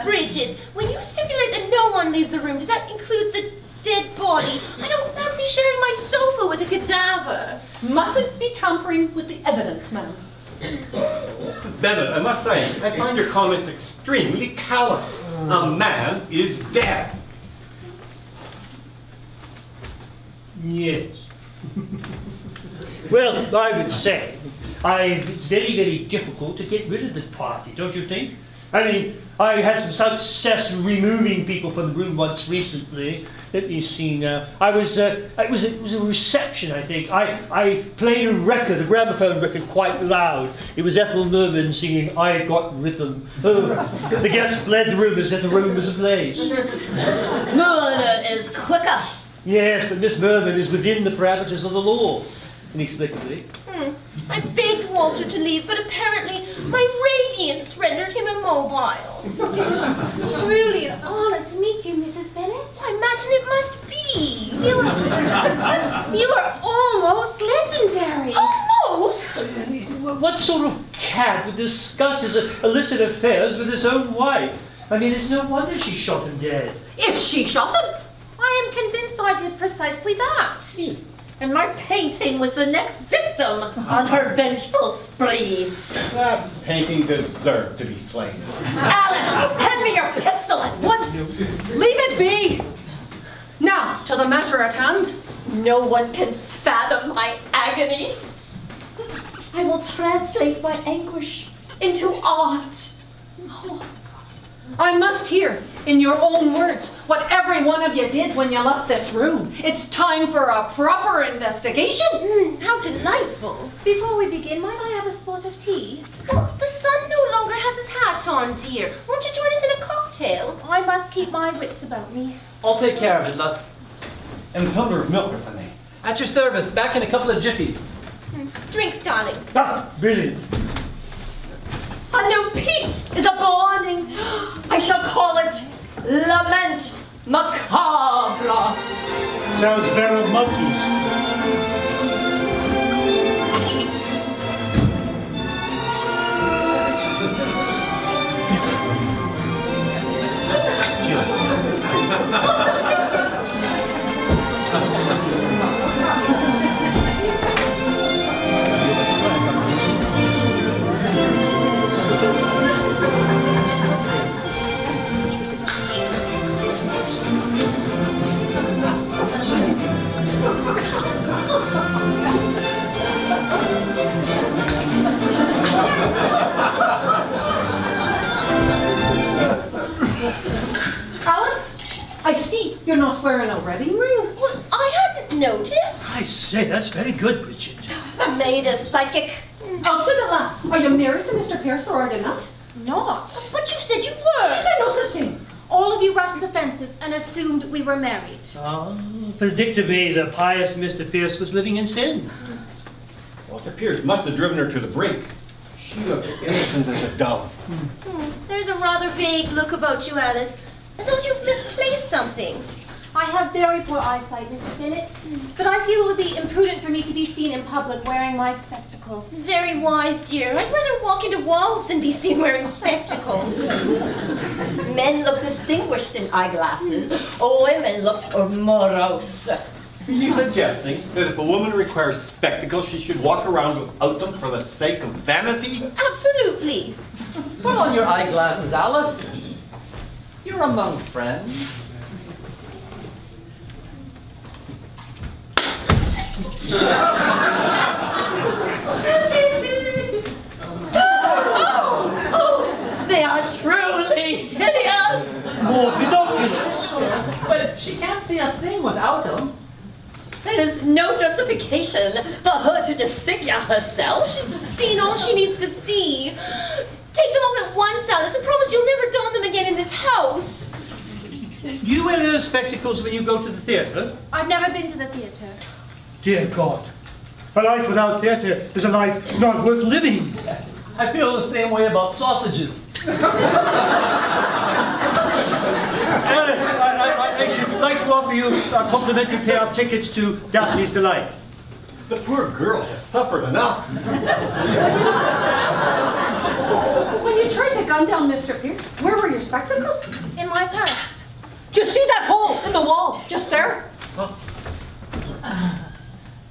S5: Bridget, when you stipulate that no one leaves the room, does that include the dead body. I don't fancy sharing my sofa with a cadaver.
S2: Mustn't be tampering with the evidence, ma'am.
S6: Mrs. Bennett, I must say, I find your comments extremely callous. A man is dead.
S3: Yes. well, I would say I, it's very, very difficult to get rid of the party, don't you think? I mean, I had some success removing people from the room once recently. Let me see now. I was, uh, it was, a, it was a reception, I think. I, I played a record, a gramophone record, quite loud. It was Ethel Merman singing "I Got Rhythm." Oh, the guests fled the room as if the room was ablaze.
S7: Murder is quicker.
S3: Yes, but Miss Merman is within the parameters of the law, inexplicably.
S5: Hmm. I begged Walter to leave, but apparently my radiance rendered him immobile.
S8: It is truly an honor to meet you, Mrs. Bennett.
S5: I imagine it must be.
S8: You are, you are almost legendary.
S5: Almost.
S3: What sort of cad would discuss his illicit affairs with his own wife? I mean, it's no wonder she shot him dead.
S2: If she shot him,
S8: I am convinced I did precisely that.
S3: Yeah.
S7: And my painting was the next victim on her vengeful spree.
S6: That painting deserved to be slain.
S7: Alice, hand me your pistol at once.
S2: leave it be. Now, to the matter at hand.
S7: No one can fathom my agony. I will translate my anguish into art.
S2: Oh, I must hear, in your own words, what every one of you did when you left this room. It's time for a proper investigation.
S5: Mm, how delightful.
S8: Before we begin, might I have a spot of tea?
S5: Well, the sun no longer has his hat on, dear. Won't you join us in a cocktail?
S8: I must keep my wits about me.
S1: I'll take care of it, love.
S6: And a tumbler of milk, if I may.
S1: At your service, back in a couple of jiffies.
S5: Drinks, darling.
S3: Ah, brilliant.
S7: A new piece is a borning. I shall call it Lament Macabre.
S3: Sounds better of monkeys.
S2: Alice, you're not wearing a wedding ring.
S5: Well, I hadn't noticed.
S3: I say, that's very good, Bridget.
S7: The maid is psychic.
S2: Oh, with the last. Are you married to Mr. Pierce or are you not?
S8: Not.
S5: But you said you were.
S2: She said no such thing.
S8: All of you rushed the fences and assumed we were married.
S3: Ah, predictably, the pious Mr. Pierce was living in sin.
S6: Walter Pierce must have driven her to the brink. She looked innocent as a dove.
S5: Hmm, There's a rather vague look about you, Alice. As though you've misplaced something.
S8: I have very poor eyesight, Mrs. Bennett, but I feel it would be imprudent for me to be seen in public wearing my spectacles.
S5: This is very wise, dear. I'd rather walk into walls than be seen wearing spectacles.
S7: Men look distinguished in eyeglasses. Women look morose.
S6: Are you suggesting that if a woman requires spectacles, she should walk around without them for the sake of vanity?
S5: Absolutely.
S1: Put on your eyeglasses, Alice. You're among friends.
S7: Oh, they are truly hideous.
S3: More binoculars.
S1: But she can't see a thing without them.
S7: There is no justification for her to disfigure herself.
S5: She's seen all she needs to see. Take them off at once, Alice, and promise you'll never don them again in this house.
S3: Do you wear those spectacles when you go to the theatre?
S8: I've never been to the theatre.
S3: Dear God. A life without theatre is a life not worth living.
S1: I feel the same way about sausages.
S3: Alice, I, I, I should like to offer you a complimentary pair of tickets to Daphne's Delight.
S6: The poor girl has suffered enough.
S2: When you tried to gun down Mr. Pierce, where were your spectacles?
S8: In my purse.
S2: Do you see that hole in the the wall, just there.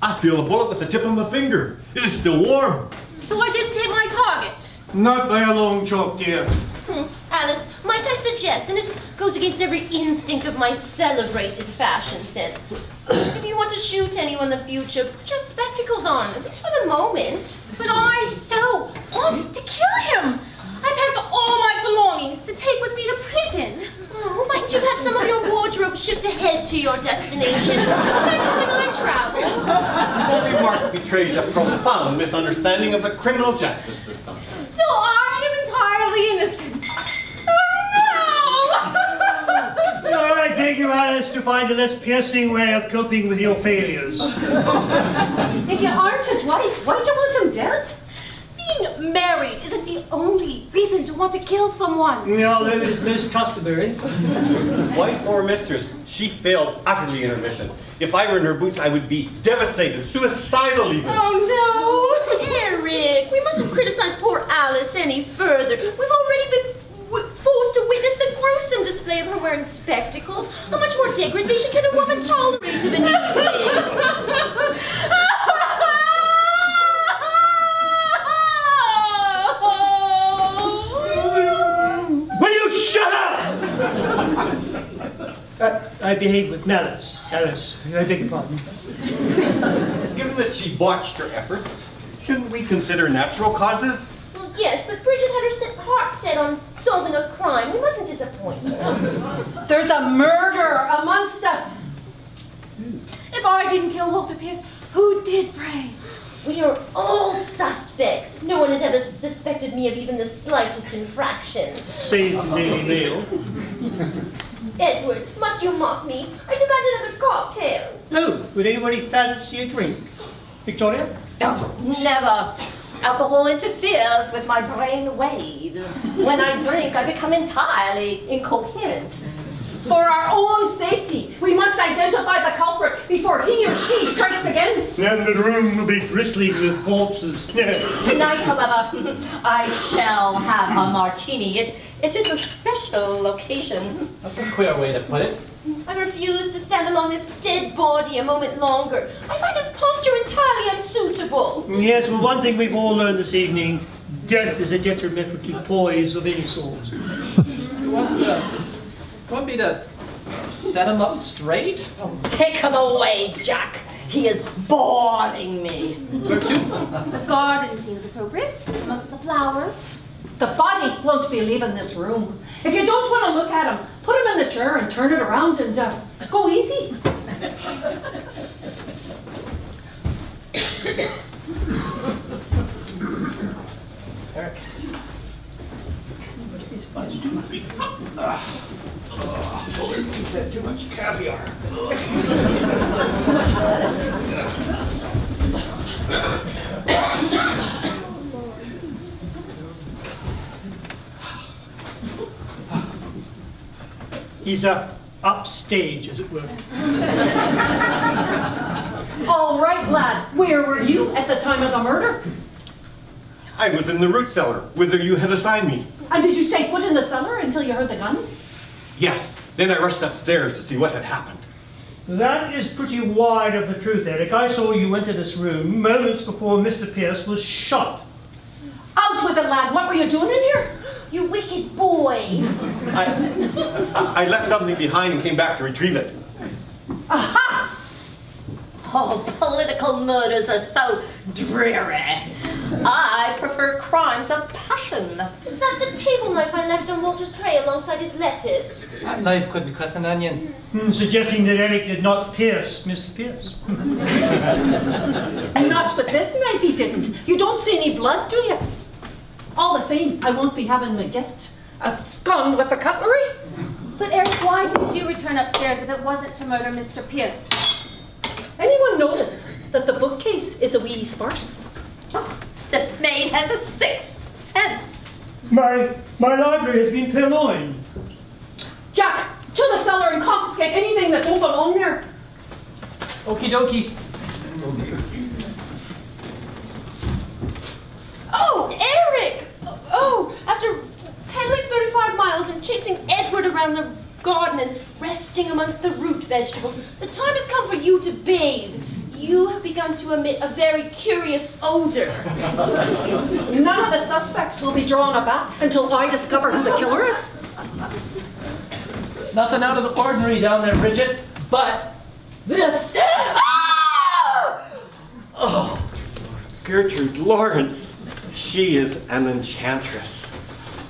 S6: I feel a bullet with the tip of my finger. It is still warm.
S8: So I didn't hit my target.
S3: Not by a long chalk, dear.
S5: Hmm. Alice, might I suggest, and this goes against every instinct of my celebrated fashion sense, if you want to shoot anyone in the future, put your spectacles on, at least for the moment.
S8: But I so wanted to kill him. I packed all my belongings to take with me to prison.
S5: Mightn't you have some of your wardrobe shipped ahead to your destination? so that when I travel.
S6: Holy Mark betrays a profound misunderstanding of the criminal justice system.
S8: So I am entirely innocent. Oh no!
S3: I beg you, Alice, to find a less piercing way of coping with your failures.
S2: If you aren't his wife, why'd you want him dead?
S8: Being married isn't the only reason to want to kill someone.
S3: No, it is most customary.
S6: Wife or mistress, she failed utterly in her mission. If I were in her boots, I would be devastated, suicidal even.
S8: Oh no!
S5: Eric, we mustn't criticize poor Alice any further. We've already been forced to witness the gruesome display of her wearing spectacles. How much more degradation can a woman tolerate of an evening?
S3: Uh, I behaved with malice. Alice, I beg your pardon.
S6: Given that she botched her efforts, shouldn't we consider natural causes?
S5: Well, yes, but Bridget had her set, heart set on solving a crime. We mustn't disappoint her.
S2: There's a murder amongst us.
S8: If I didn't kill Walter Pierce, who did, pray?
S5: We are all suspects. No one has ever suspected me of even the slightest infraction.
S3: Save the Daily Mail.
S5: Edward, must you mock me? I demand another cocktail.
S3: Oh, would anybody fancy a drink? Victoria?
S7: Oh, never. Alcohol interferes with my brain waves. When I drink, I become entirely incoherent.
S2: For our own safety, we must identify the culprit before he or she strikes again.
S3: And the room will be bristling with corpses.
S7: Tonight, however, I shall have a martini. It, it is a special occasion.
S1: That's a queer way to put it.
S5: I refuse to stand along this dead body a moment longer. I find his posture entirely unsuitable.
S3: yes, well, one thing we've all learned this evening, death is a detrimental to poise of any sort.
S1: You want, uh, you want me to set him up straight?
S7: Take him away, Jack. He is boring me.
S1: Where to?
S8: The garden seems appropriate amongst the flowers.
S2: The body won't be leaving this room. If you don't want to look at him, put him in the chair and turn it around and uh, go easy.
S1: Eric.
S6: He's had too much caviar.
S3: He's uh, upstage, as it were.
S2: All right, lad. Where were you at the time of the murder?
S6: I was in the root cellar, whither you had assigned me.
S2: And did you stay put in the cellar until you heard the gun?
S6: Yes, then I rushed upstairs to see what had happened.
S3: That is pretty wide of the truth, Eric. I saw you enter this room moments before Mr. Pierce was shot.
S2: Out with it, lad. What were you doing in here?
S5: You wicked boy.
S6: I, I left something behind and came back to retrieve it.
S2: Aha!
S7: Oh, political murders are so dreary. I prefer crimes of passion.
S5: Is that the table knife I left on Walter's tray alongside his lettuce?
S1: That knife couldn't cut an onion.
S3: Hmm, suggesting that Eric did not pierce Mr. Pierce.
S2: Not with this knife, he didn't. You don't see any blood, do you? All the same, I won't be having my guests abscond with the cutlery.
S8: But Eric, why did you return upstairs if it wasn't to murder Mr. Pierce?
S2: Anyone notice that the bookcase is a wee sparse?
S7: This maid has a sixth sense.
S3: My, my library has been purloined.
S2: Jack, to the cellar and confiscate anything that don't belong there.
S1: Okie dokie.
S5: Oh, Eric! Oh, after pedaling 35 miles and chasing Edward around the garden and resting amongst the root vegetables. The time has come for you to bathe. You have begun to emit a very curious odor.
S2: None of the suspects will be drawn aback until I discover who the killer is.
S1: Nothing out of the ordinary down there, Bridget, but this.
S6: Oh, Gertrude Lawrence. She is an enchantress.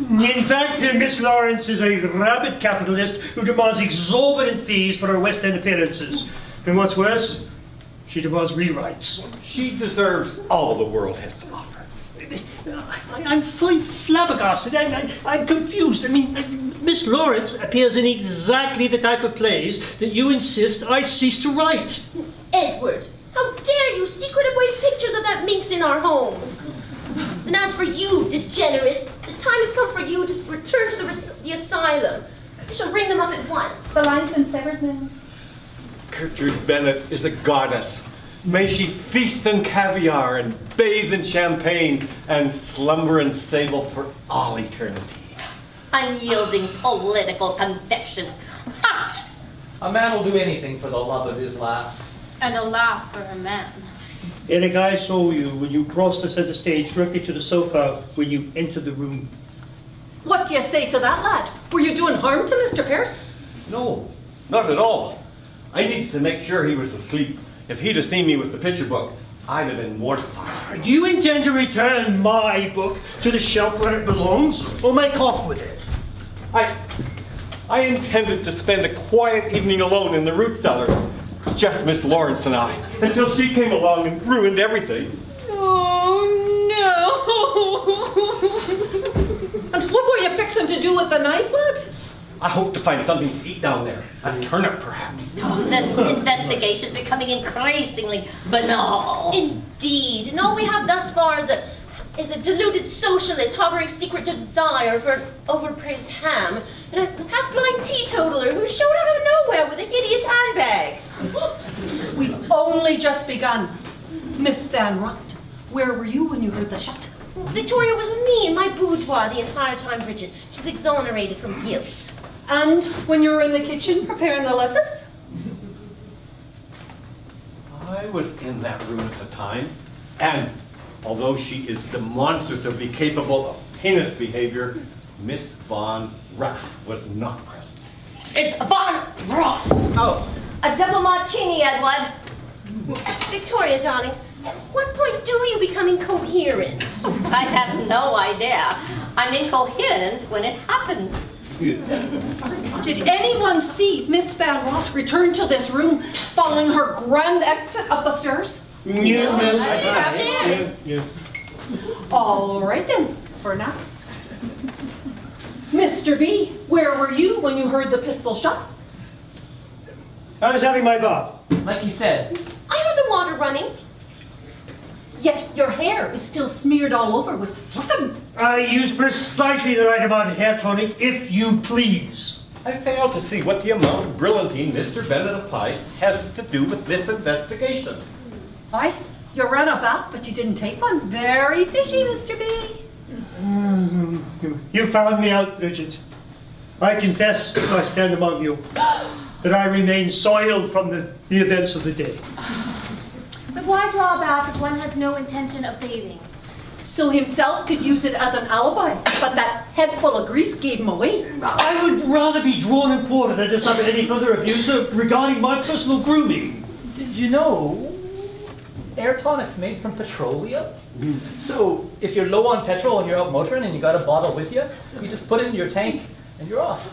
S3: In fact, uh, Miss Lawrence is a rabid capitalist who demands exorbitant fees for her West End appearances. And what's worse, she demands rewrites.
S6: She deserves all the world has to offer.
S3: I, I'm fully flabbergasted. I, I, I'm confused. I mean, Miss Lawrence appears in exactly the type of plays that you insist I cease to write.
S5: Edward, how dare you secret away pictures of that minx in our home? And as for you, degenerate, the time has come for you to return to the, res- the asylum. I shall bring them up at once.
S8: The line's been severed, ma'am.
S6: Gertrude Bennett is a goddess. May she feast in caviar and bathe in champagne and slumber in sable for all eternity.
S7: Unyielding political convictions. Ha!
S1: A man will do anything for the love of his lass.
S8: And alas for her man.
S3: Eric, I saw you when you crossed the center stage directly to the sofa when you entered the room.
S2: What do you say to that, lad? Were you doing harm to Mr. Pierce?
S6: No, not at all. I needed to make sure he was asleep. If he'd have seen me with the picture book, I'd have been mortified.
S3: Do you intend to return my book to the shelf where it belongs, or make off with it?
S6: I, I intended to spend a quiet evening alone in the root cellar, just Miss Lawrence and I, until she came along and ruined everything.
S2: Oh, no! And what were you fixing to do with the knife, lad?
S6: I hope to find something to eat down there. A turnip, perhaps.
S7: Oh, this investigation is becoming increasingly banal.
S5: Indeed, and all we have thus far is a is a deluded socialist harboring secret desire for an overpraised ham, and a half-blind teetotaler who showed out of nowhere with a hideous handbag.
S2: We've only just begun. Miss Van Rott, where were you when you heard the shot?
S5: Victoria was with me in my boudoir the entire time, Bridget. She's exonerated from guilt.
S2: And when you were in the kitchen preparing the lettuce?
S6: I was in that room at the time, and although she is demonstratively capable of heinous behavior, Miss Von Rath was not present.
S7: It's Von Roth.
S6: Oh,
S7: A double martini, Edward.
S5: Victoria, darling, at what point do you become incoherent?
S7: I have no idea. I'm incoherent when it happens.
S2: Did anyone see Miss Van Rott return to this room following her grand exit up the stairs?
S3: Yeah,
S5: I
S3: yes,
S5: think
S3: I-
S5: upstairs.
S3: yeah, yeah.
S2: All right then, for now. Mr. B, where were you when you heard the pistol shot?
S3: I was having my bath.
S1: Like he said,
S5: I heard the water running.
S2: Yet your hair is still smeared all over with slackum.
S3: I used precisely the right amount of hair tonic, if you please.
S6: I fail to see what the amount of brilliantine Mr. Bennett applies has to do with this investigation.
S2: Aye, you ran a bath, but you didn't take one. Very fishy, Mr. B. Mm-hmm.
S3: You found me out, Bridget. I confess, as I stand among you, that I remain soiled from the, the events of the day.
S8: But why draw a bath if one has no intention of bathing?
S2: So himself could use it as an alibi, but that head full of grease gave him away.
S3: I would rather be drawn and quartered than to suffer any further abuse uh, regarding my personal grooming.
S1: did you know air tonic's made from petroleum? Hmm. So if you're low on petrol and you're out motoring and you got a bottle with you, you just put it in your tank and you're off.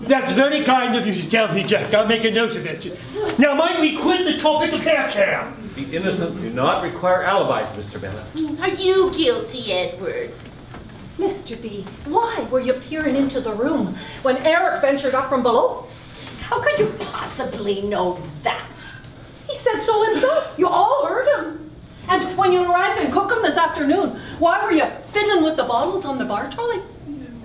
S3: That's very kind of you to tell me, Jack. I'll make a note of it. Now, might we quit the topic of hair care?
S6: The innocent do not require alibis, Mr. Bennett.
S5: Are you guilty, Edward?
S2: Mr. B, why were you peering into the room when Eric ventured up from below?
S7: How could you possibly know that?
S2: He said so himself. You all heard him. And when you arrived in Cookham this afternoon, why were you fiddling with the bottles on the bar trolley?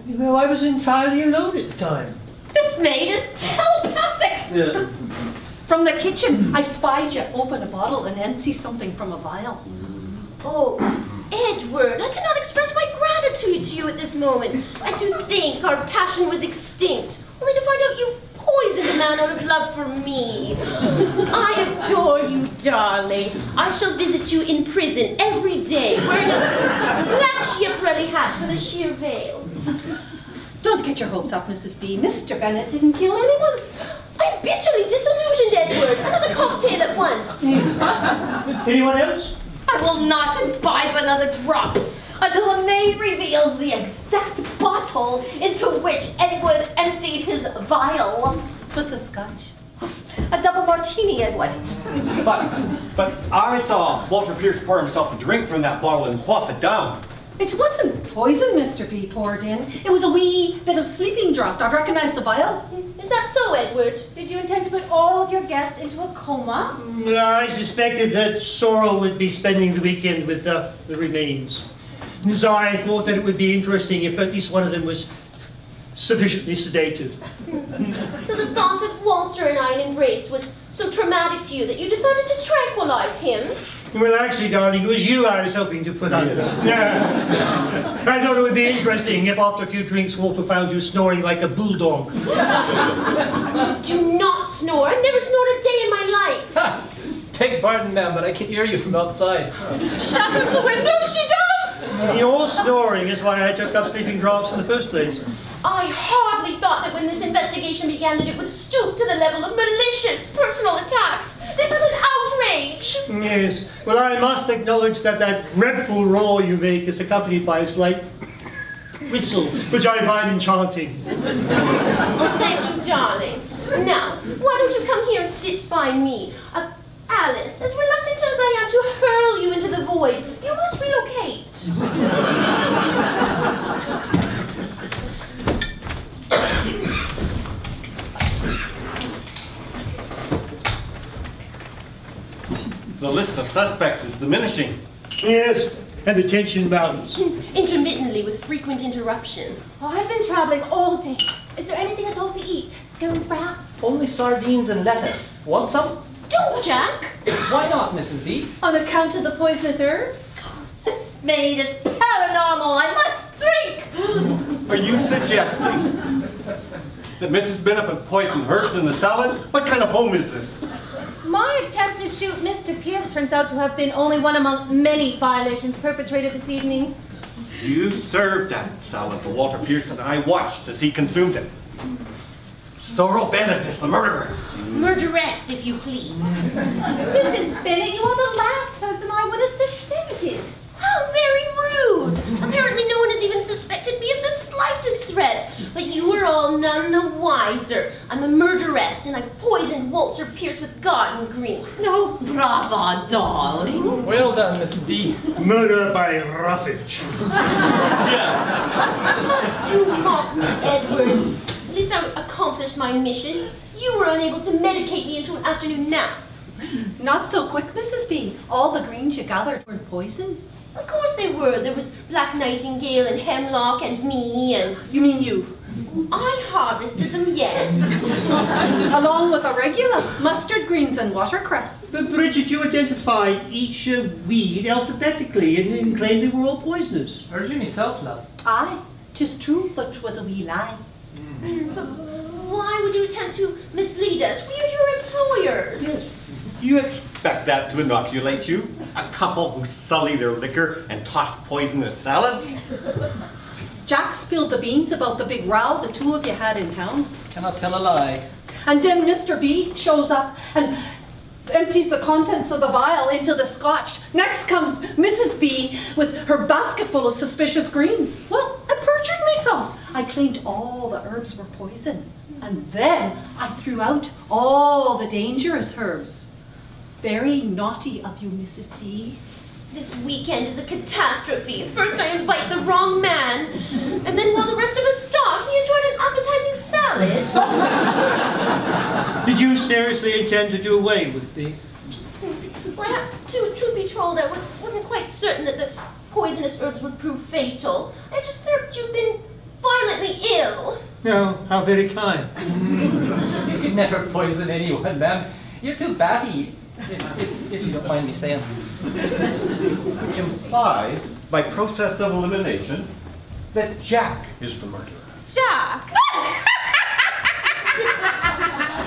S3: Well, I was entirely alone at the time.
S7: This maid is telepathic.
S2: From the kitchen, I spied you open a bottle and empty something from a vial.
S5: Oh, Edward, I cannot express my gratitude to you at this moment. I do think our passion was extinct, only to find out you poisoned a man out of love for me. I adore you, darling. I shall visit you in prison every day, wearing a black Schiaparelli hat with a sheer veil.
S2: Don't get your hopes up, Mrs. B. Mr. Bennett didn't kill anyone.
S5: I'm bitterly disillusioned, Edward. Another cocktail at once.
S3: Anyone else?
S7: I will not imbibe another drop until the maid reveals the exact bottle into which Edward emptied his vial.
S2: Was a scotch.
S7: A double martini, Edward.
S6: But, but I saw Walter Pierce pour himself a drink from that bottle and quaff it down.
S2: It wasn't poison Mr. B poured in. It was a wee bit of sleeping draught. I recognized the vial.
S5: Is that so, Edward?
S8: Did you intend to put all of your guests into a coma?
S3: I suspected that Sorrel would be spending the weekend with uh, the remains. So I thought that it would be interesting if at least one of them was sufficiently sedated.
S5: So the thought of Walter and I in embrace was so traumatic to you that you decided to tranquilize him?
S3: Well, actually, darling, it was you I was hoping to put under. Yeah. I thought it would be interesting if after a few drinks Walter found you snoring like a bulldog.
S5: Do not snore. I've never snored a day in my life.
S1: Ha! Beg pardon, ma'am, but I can hear you from outside.
S5: Shatters the window, she does!
S3: Your snoring is why I took up sleeping draughts in the first place.
S5: I hardly thought that when this investigation began that it would stoop to the level of malicious personal attacks. This is an outrage.
S3: Yes. Well, I must acknowledge that that dreadful roar you make is accompanied by a slight whistle, which I find enchanting.
S5: Thank you, darling. Now, why don't you come here and sit by me? Uh, Alice, as reluctant as I am to hurl you into the void, you must relocate.
S6: The list of suspects is diminishing.
S3: Yes, and the tension mounts.
S5: Hmm, intermittently with frequent interruptions.
S8: Oh, I've been traveling all day. Is there anything at all to eat? Scones, perhaps?
S1: Only sardines and lettuce. Want some?
S5: Don't, Jack!
S1: Why not, Mrs. B?
S2: On account of the poisonous herbs?
S7: This maid is paranormal. I must drink.
S6: Are you suggesting that Mrs. Bennett had poisoned herbs in the salad? What kind of home is this?
S8: My attempt to shoot Mr. Pierce turns out to have been only one among many violations perpetrated this evening.
S6: You served that salad to Walter Pierce and I watched as he consumed it. Sorrel Bennett is the murderer.
S5: Murderess, if you please.
S8: Mrs. Bennett, you are the last person I would have suspected.
S5: How very rude! Apparently no one has even suspected me of the slightest threat. But you are all none the wiser. I'm a murderess, and I've poisoned Walter Pierce with garden green.
S7: No, brava, darling.
S1: Well done, Mrs. D.
S3: Murder by roughage.
S5: Must you mock me, Edward? At least I accomplished my mission. You were unable to medicate me into an afternoon nap.
S2: Not so quick, Mrs. B. All the greens you gathered were poison.
S5: Of course they were. There was Black Nightingale and Hemlock and me and...
S2: You mean you?
S5: I harvested them, yes.
S2: Along with the regular mustard greens and watercress.
S3: But Bridget, you identified each uh, weed alphabetically and, and claimed they were all poisonous.
S1: Heard you myself, love.
S2: Aye, 'tis true, but 'twas a wee lie.
S5: But why would you attempt to mislead us? We are your employers.
S6: You expect that to inoculate you? A couple who sully their liquor and toss poisonous salads?
S2: Jack spilled the beans about the big row the two of you had in town.
S1: Cannot tell a lie.
S2: And then Mr. B shows up and empties the contents of the vial into the scotch. Next comes Mrs. B with her basket full of suspicious greens. Well, I perjured myself. I claimed all the herbs were poison. And then I threw out all the dangerous herbs. Very naughty of you, Mrs. B.
S5: This weekend is a catastrophe. First I invite the wrong man, and then while the rest of us stop, he enjoyed an appetizing salad.
S3: Did you seriously intend to do away with me?
S5: Well, to truth be told, I wa- wasn't quite certain that the poisonous herbs would prove fatal. I just thought you'd been violently ill.
S3: No, how very kind.
S1: You could never poison anyone, ma'am. You're too batty, if, if, if you don't mind me saying.
S6: Which implies, by process of elimination, that Jack is the murderer.
S8: Jack!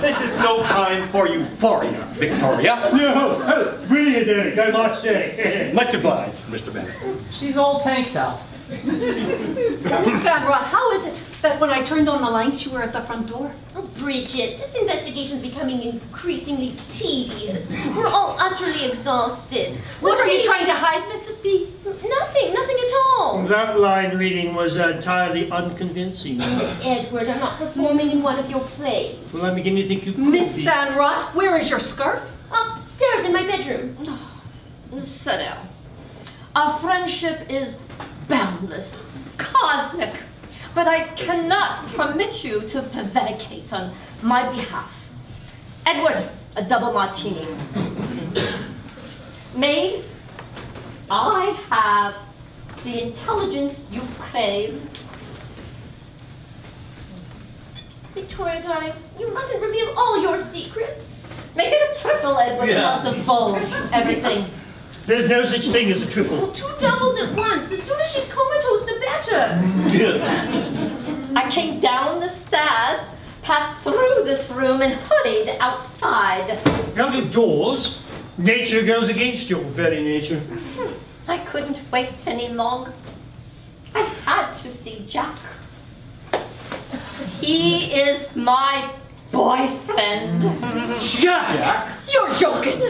S6: This is no time for euphoria, Victoria.
S3: No, oh, brilliant, Eric, I must say.
S6: Much obliged, Mr. Bennett.
S1: She's all tanked out.
S2: Miss Van Rott, how is it that when I turned on the lights, you were at the front door?
S5: Oh, Bridget, this investigation's becoming increasingly tedious. We're all utterly exhausted.
S2: What
S5: We're
S2: you trying to hide, Mrs. B?
S5: Nothing, nothing at all.
S3: That line reading was entirely unconvincing.
S5: Edward, I'm not performing in one of your plays.
S3: Well, I'm beginning to think you could
S2: Miss. Van Rott, where is your scarf?
S5: Upstairs in my bedroom.
S7: Oh, Sit down. Our friendship is boundless, cosmic, but I cannot permit you to prevaricate on my behalf. Edward, a double martini. Maid, I have the intelligence you crave.
S5: Victoria, darling, you mustn't reveal all your secrets.
S7: Make it a triple, Edward, and I'll divulge everything.
S3: There's no such thing as a triple.
S5: Well, two doubles at once. The sooner she's comatose, the better.
S7: I came down the stairs, passed through this room, and hurried outside.
S3: Out of doors, nature goes against your very nature. Hmm.
S7: I couldn't wait any longer. I had to see Jack. He is my boyfriend.
S3: Jack!
S7: You're joking.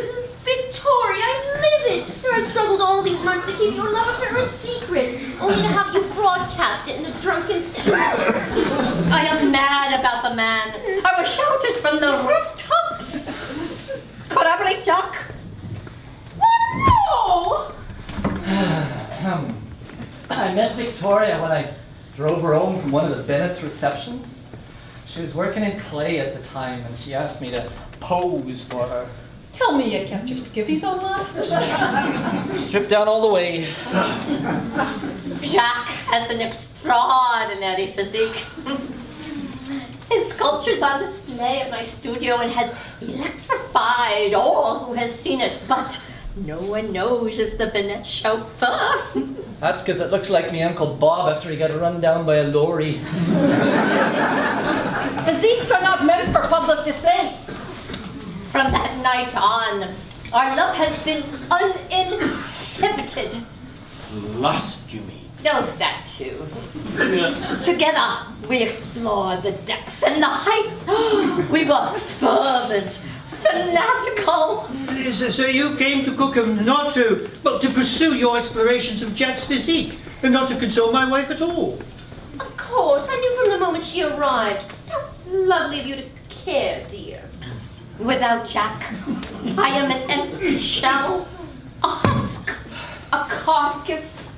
S5: Victoria, I live it. Here I've struggled all these months to keep your love affair a secret, only to have you broadcast it in a drunken stupor.
S7: I am mad about the man. I was shouted from the rooftops. Corroborate, Jack.
S5: Oh,
S1: I met Victoria when I drove her home from one of the Bennett's receptions. She was working in clay at the time, and she asked me to pose for her.
S2: Tell me you kept your skivvies on, lad.
S1: Stripped down all the way.
S7: Jack has an extraordinary physique. His sculpture's on display at my studio and has electrified all who has seen it, but no one knows it's the Bennett chauffeur.
S1: That's because it looks like me Uncle Bob after he got run down by a lorry.
S2: Physiques are not meant for public display.
S7: From that night on, our love has been uninhibited.
S6: Lust, you mean?
S7: No, that too. Together, we explored the depths and the heights. we were fervent, fanatical.
S3: So, so you came to Cookham not to, well, to pursue your explorations of Jack's physique, and not to console my wife at all.
S5: of course. I knew from the moment she arrived. How lovely of you to care, dear.
S7: Without Jack, I am an empty shell, a husk, a carcass.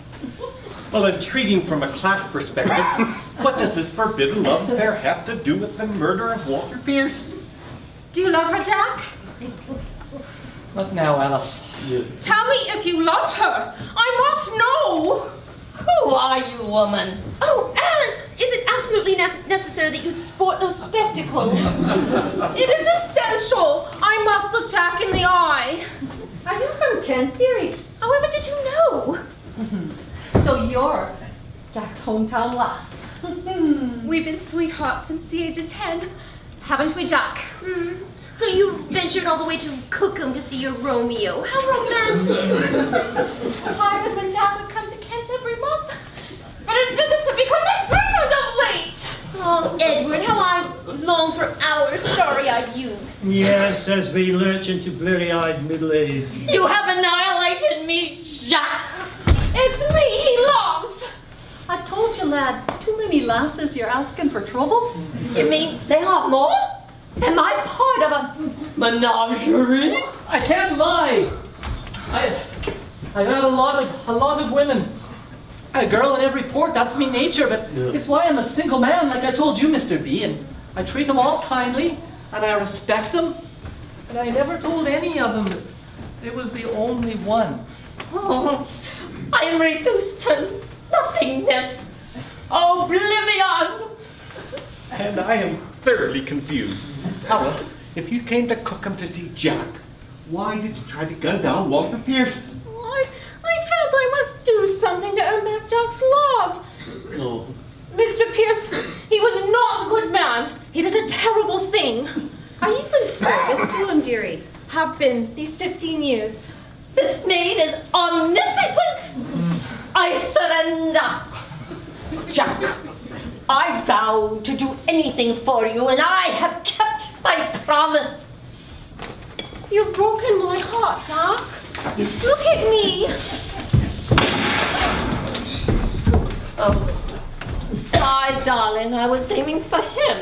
S6: Well, intriguing from a class perspective, what does this forbidden love affair have to do with the murder of Walter Pierce?
S8: Do you love her, Jack?
S1: Not now, Alice.
S8: Tell me if you love her. I must know.
S7: Who are you, woman?
S5: Oh, Alice, is it absolutely ne- necessary that you sport those spectacles?
S8: It is essential. I must look Jack in the eye.
S2: Are you from Kent, dearie?
S8: However, did you know?
S2: So you're Jack's hometown lass.
S8: We've been sweethearts since the age of ten. Haven't we, Jack?
S5: Hmm. So you ventured all the way to Cookham to see your Romeo. How romantic.
S8: Time is when Jack would come to Kent every month. But his visits have become less frequent.
S5: Oh, Edward, how I long for our starry-eyed youth.
S3: Yes, as we lurch into blurry-eyed middle age.
S7: You have annihilated me, Jack.
S8: It's me he loves.
S2: I told you, lad, too many lasses, you're asking for trouble.
S7: You mean they are more? Am I part of a menagerie?
S1: I can't lie. I, I got a lot of a lot of women. A girl in every port. That's me nature. But it's why I'm a single man, like I told you, Mr. B. And I treat them all kindly, and I respect them. And I never told any of them that it was the only one.
S7: Oh, I am reduced to nothingness. Oblivion.
S6: And I am thoroughly confused. Alice, if you came to Cookham to see Jack, why did you try to gun down Walter Pierce?
S8: I, I I must do something to earn back Jack's love.
S3: Oh.
S8: Mr. Pierce, he was not a good man. He did a terrible thing. I
S5: service to him, dearie.
S8: Have been these 15 years.
S7: This maid is omniscient. I surrender. Jack, I vow to do anything for you, and I have kept my promise.
S8: You've broken my heart, Jack. Look at me.
S7: Oh, sigh, darling. I was aiming for him.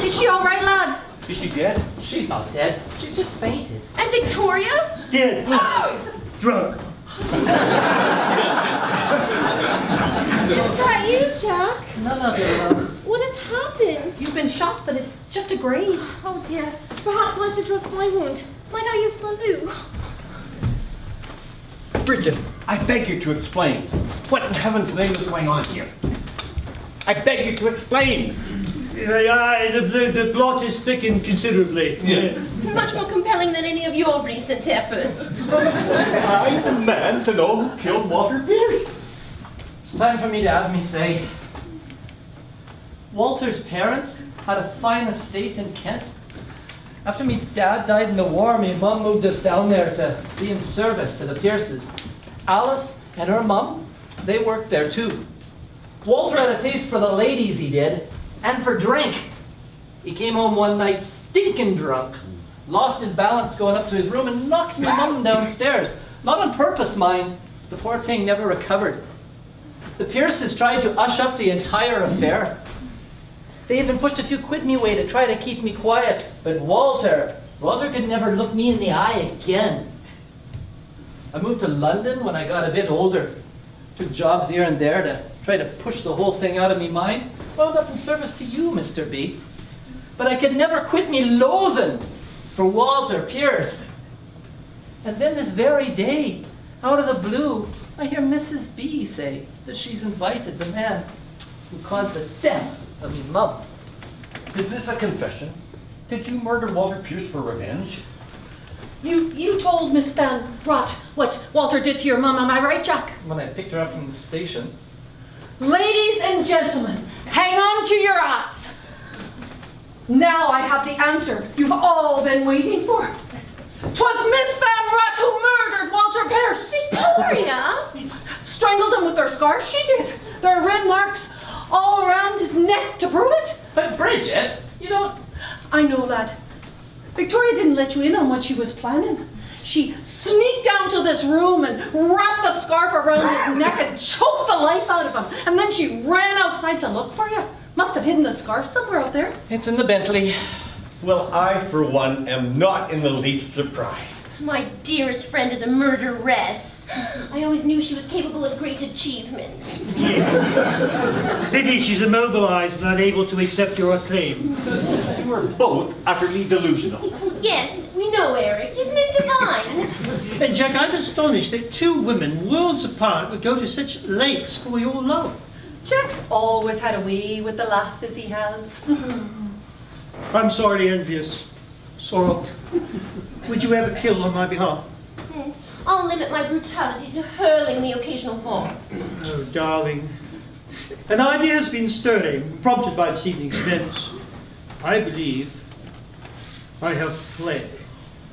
S2: Is she all right, lad?
S6: Is she dead?
S1: She's not dead. She's just fainted.
S5: And Victoria?
S3: Dead. Drunk.
S8: Is that you, Jack?
S1: None of it, love.
S8: What has happened?
S2: You've been shot, but it's just a graze.
S8: Oh dear. Perhaps I should dress my wound. Might I use the loo?
S6: Bridget, I beg you to explain. What in heaven's name is going on here? I beg you to explain.
S3: Aye, aye, the, the, the plot is thickened considerably.
S6: Yeah.
S5: Much more compelling than any of your recent efforts.
S6: I demand to know who killed Walter Pierce.
S1: It's time for me to have me say. Walter's parents had a fine estate in Kent. After me dad died in the war, me mum moved us down there to be in service to the Pierces. Alice and her mum, they worked there too. Walter had a taste for the ladies, he did, and for drink. He came home one night stinking drunk, lost his balance going up to his room and knocked me mum downstairs. Not on purpose, mind. The poor thing never recovered. The Pierces tried to hush up the entire affair. They even pushed a few quid me way to try to keep me quiet. But Walter, Walter could never look me in the eye again. I moved to London when I got a bit older. Took jobs here and there to try to push the whole thing out of me mind. Wound up in service to you, Mr. B. But I could never quit me loathing for Walter Pierce. And then this very day, out of the blue, I hear Mrs. B say that she's invited the man who caused the death of mean, mum.
S6: Is this a confession? Did you murder Walter Pierce for revenge?
S2: You you told Miss Van Rott what Walter did to your mum, am I right, Jack?
S1: When I picked her up from the station,
S2: Ladies and gentlemen, hang on to your hats. Now I have the answer you've all been waiting for. for. 'Twas Miss Van Rott who murdered Walter Pierce.
S5: Victoria?
S2: Strangled him with her scarf, she did. There are red marks all around his neck to prove it.
S1: but Bridget, you don't.
S2: I know, lad. Victoria didn't let you in on what she was planning. She sneaked down to this room and wrapped the scarf around his neck and choked the life out of him. And then she ran outside to look for you. Must have hidden the scarf somewhere out there.
S1: It's in the Bentley.
S6: Well, I, for one, am not in the least surprised.
S5: My dearest friend is a murderess. I always knew she was capable of great achievement.
S3: Pity she's immobilized and unable to accept your acclaim.
S6: You are both utterly delusional.
S5: Well, yes, we know, Eric. Isn't it divine?
S3: And Jack, I'm astonished that two women, worlds apart, would go to such lengths for your love.
S2: Jack's always had a way with the lasses he has.
S3: I'm sorely envious. Sorrel, would you ever kill on my behalf?
S5: I'll limit my brutality to hurling the occasional box.
S3: Oh, darling. An idea has been stirring, prompted by this evening's events. I believe I have fled.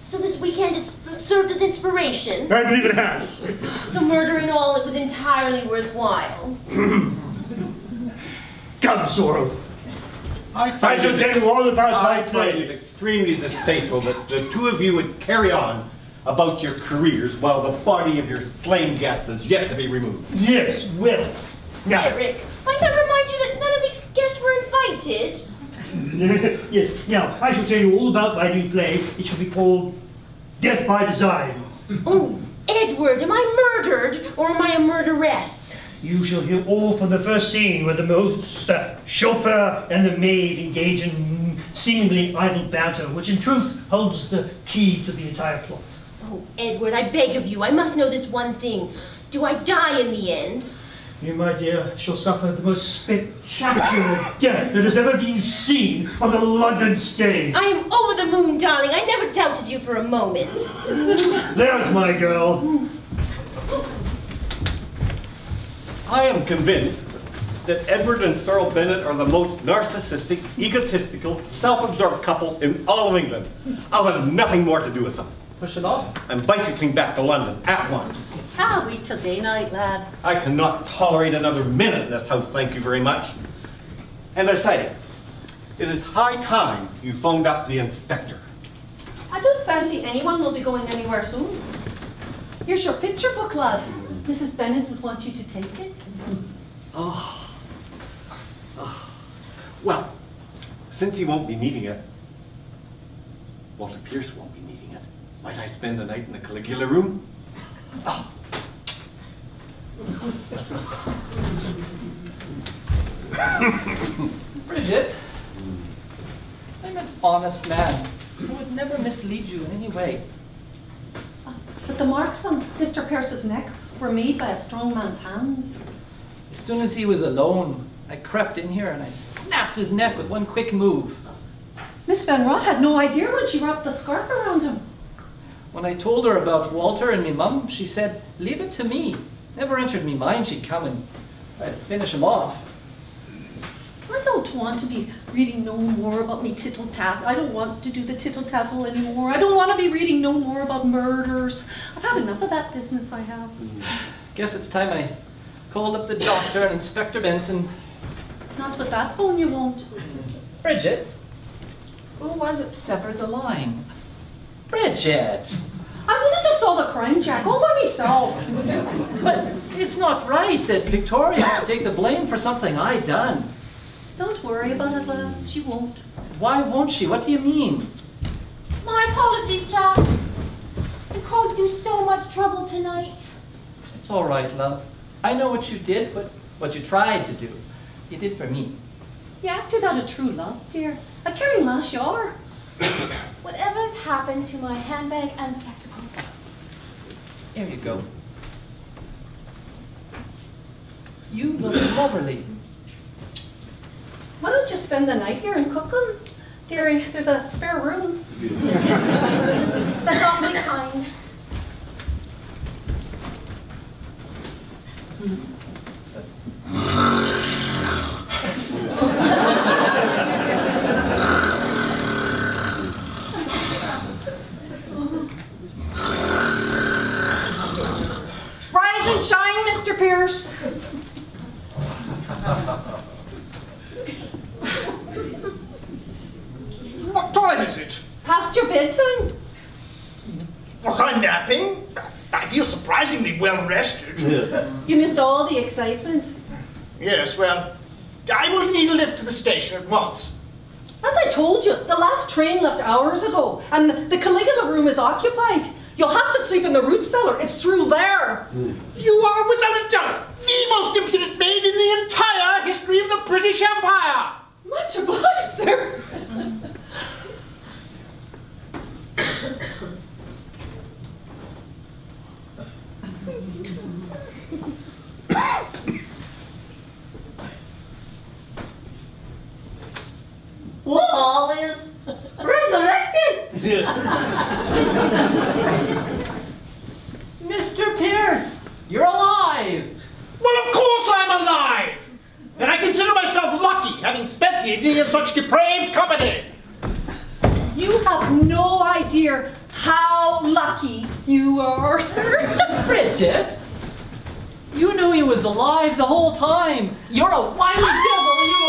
S5: So this weekend has served as inspiration.
S3: I believe it has.
S5: So murder and all, it was entirely worthwhile.
S3: Come, Sorrel.
S6: I
S3: I
S6: find
S3: shall
S6: it,
S3: tell you all about
S6: I
S3: my
S6: find it extremely distasteful that the two of you would carry on about your careers while the body of your slain guest is yet to be removed.
S3: Yes, well. Now,
S5: Eric, might I remind you that none of these guests were invited?
S3: yes, now, I shall tell you all about my new play. It shall be called Death by Design.
S5: Oh, Edward, am I murdered or am I a murderess?
S3: You shall hear all from the first scene where the most uh, chauffeur and the maid engage in seemingly idle banter, which in truth holds the key to the entire plot.
S5: Oh, Edward, I beg of you, I must know this one thing. Do I die in the end?
S3: You, my dear, shall suffer the most spectacular death that has ever been seen on the London stage.
S5: I am over the moon, darling. I never doubted you for a moment.
S3: There's my girl.
S6: I am convinced that Edward and Sorrel Bennett are the most narcissistic, egotistical, self-absorbed couple in all of England. I'll have nothing more to do with them.
S1: Push it off.
S6: I'm bicycling back to London at once.
S2: Can't wait till day night, lad.
S6: I cannot tolerate another minute in this house, thank you very much. And I say, it is high time you phoned up the inspector.
S2: I don't fancy anyone will be going anywhere soon. Here's your picture book, lad. Mrs. Bennett would want you to take it.
S6: Oh. Well, since he won't be needing it, Walter Pierce won't be needing it. Might I spend the night in the Caligula room? Oh.
S1: Bridget, I'm an honest man. who would never mislead you in any way.
S2: Ah, but the marks on Mr. Pierce's neck were made by a strong man's hands.
S1: As soon as he was alone, I crept in here and I snapped his neck with one quick move. Ah.
S2: Miss Van Rott had no idea when she wrapped the scarf around him.
S1: When I told her about Walter and me mum, she said, leave it to me. Never entered me mind she'd come and I'd finish him off.
S2: I don't want to be reading no more about me tittle-tattle. I don't want to do the tittle tattle anymore. I don't want to be reading no more about murders. I've had enough of that business I have.
S1: Guess it's time I called up the doctor and Inspector Benson.
S2: Not with that phone you won't.
S1: Bridget, who was it severed the line? Bridget!
S2: I wanted to solve the crime, Jack, all by myself.
S1: But it's not right that Victoria should take the blame for something I done.
S2: Don't worry about it, lad. She won't.
S1: Why won't she? What do you mean?
S8: My apologies, Jack. It caused you so much trouble tonight.
S1: It's all right, love. I know what you did, but what you tried to do, you did for me.
S2: You acted out of true love, dear. I carry last yar.
S8: Whatever's happened to my handbag and spectacles?
S1: There you go. You look lovely.
S2: Why don't you spend the night here and cook them? Dearie, there's a spare room.
S8: That's awfully kind. Hmm.
S2: Rise and shine, Mr. Pierce.
S4: What time is it?
S2: Past your bedtime.
S4: Was I napping? I feel surprisingly well rested.
S2: You missed all the excitement.
S4: Yes, well, I will need a lift to the station at once.
S2: As I told you, the last train left hours ago, and the Caligula room is occupied. You'll have to sleep in the root cellar. It's through there. Hmm.
S4: You are, without a doubt, the most impudent maid in the entire history of the British Empire.
S2: Much obliged, sir.
S7: Wall is resurrected.
S1: Mr. Pierce, you're alive!
S4: Well, of course I'm alive! And I consider myself lucky, having spent the evening in such depraved company.
S2: You have no idea how lucky you are, sir.
S1: Bridget, you knew he was alive the whole time. You're a wily devil.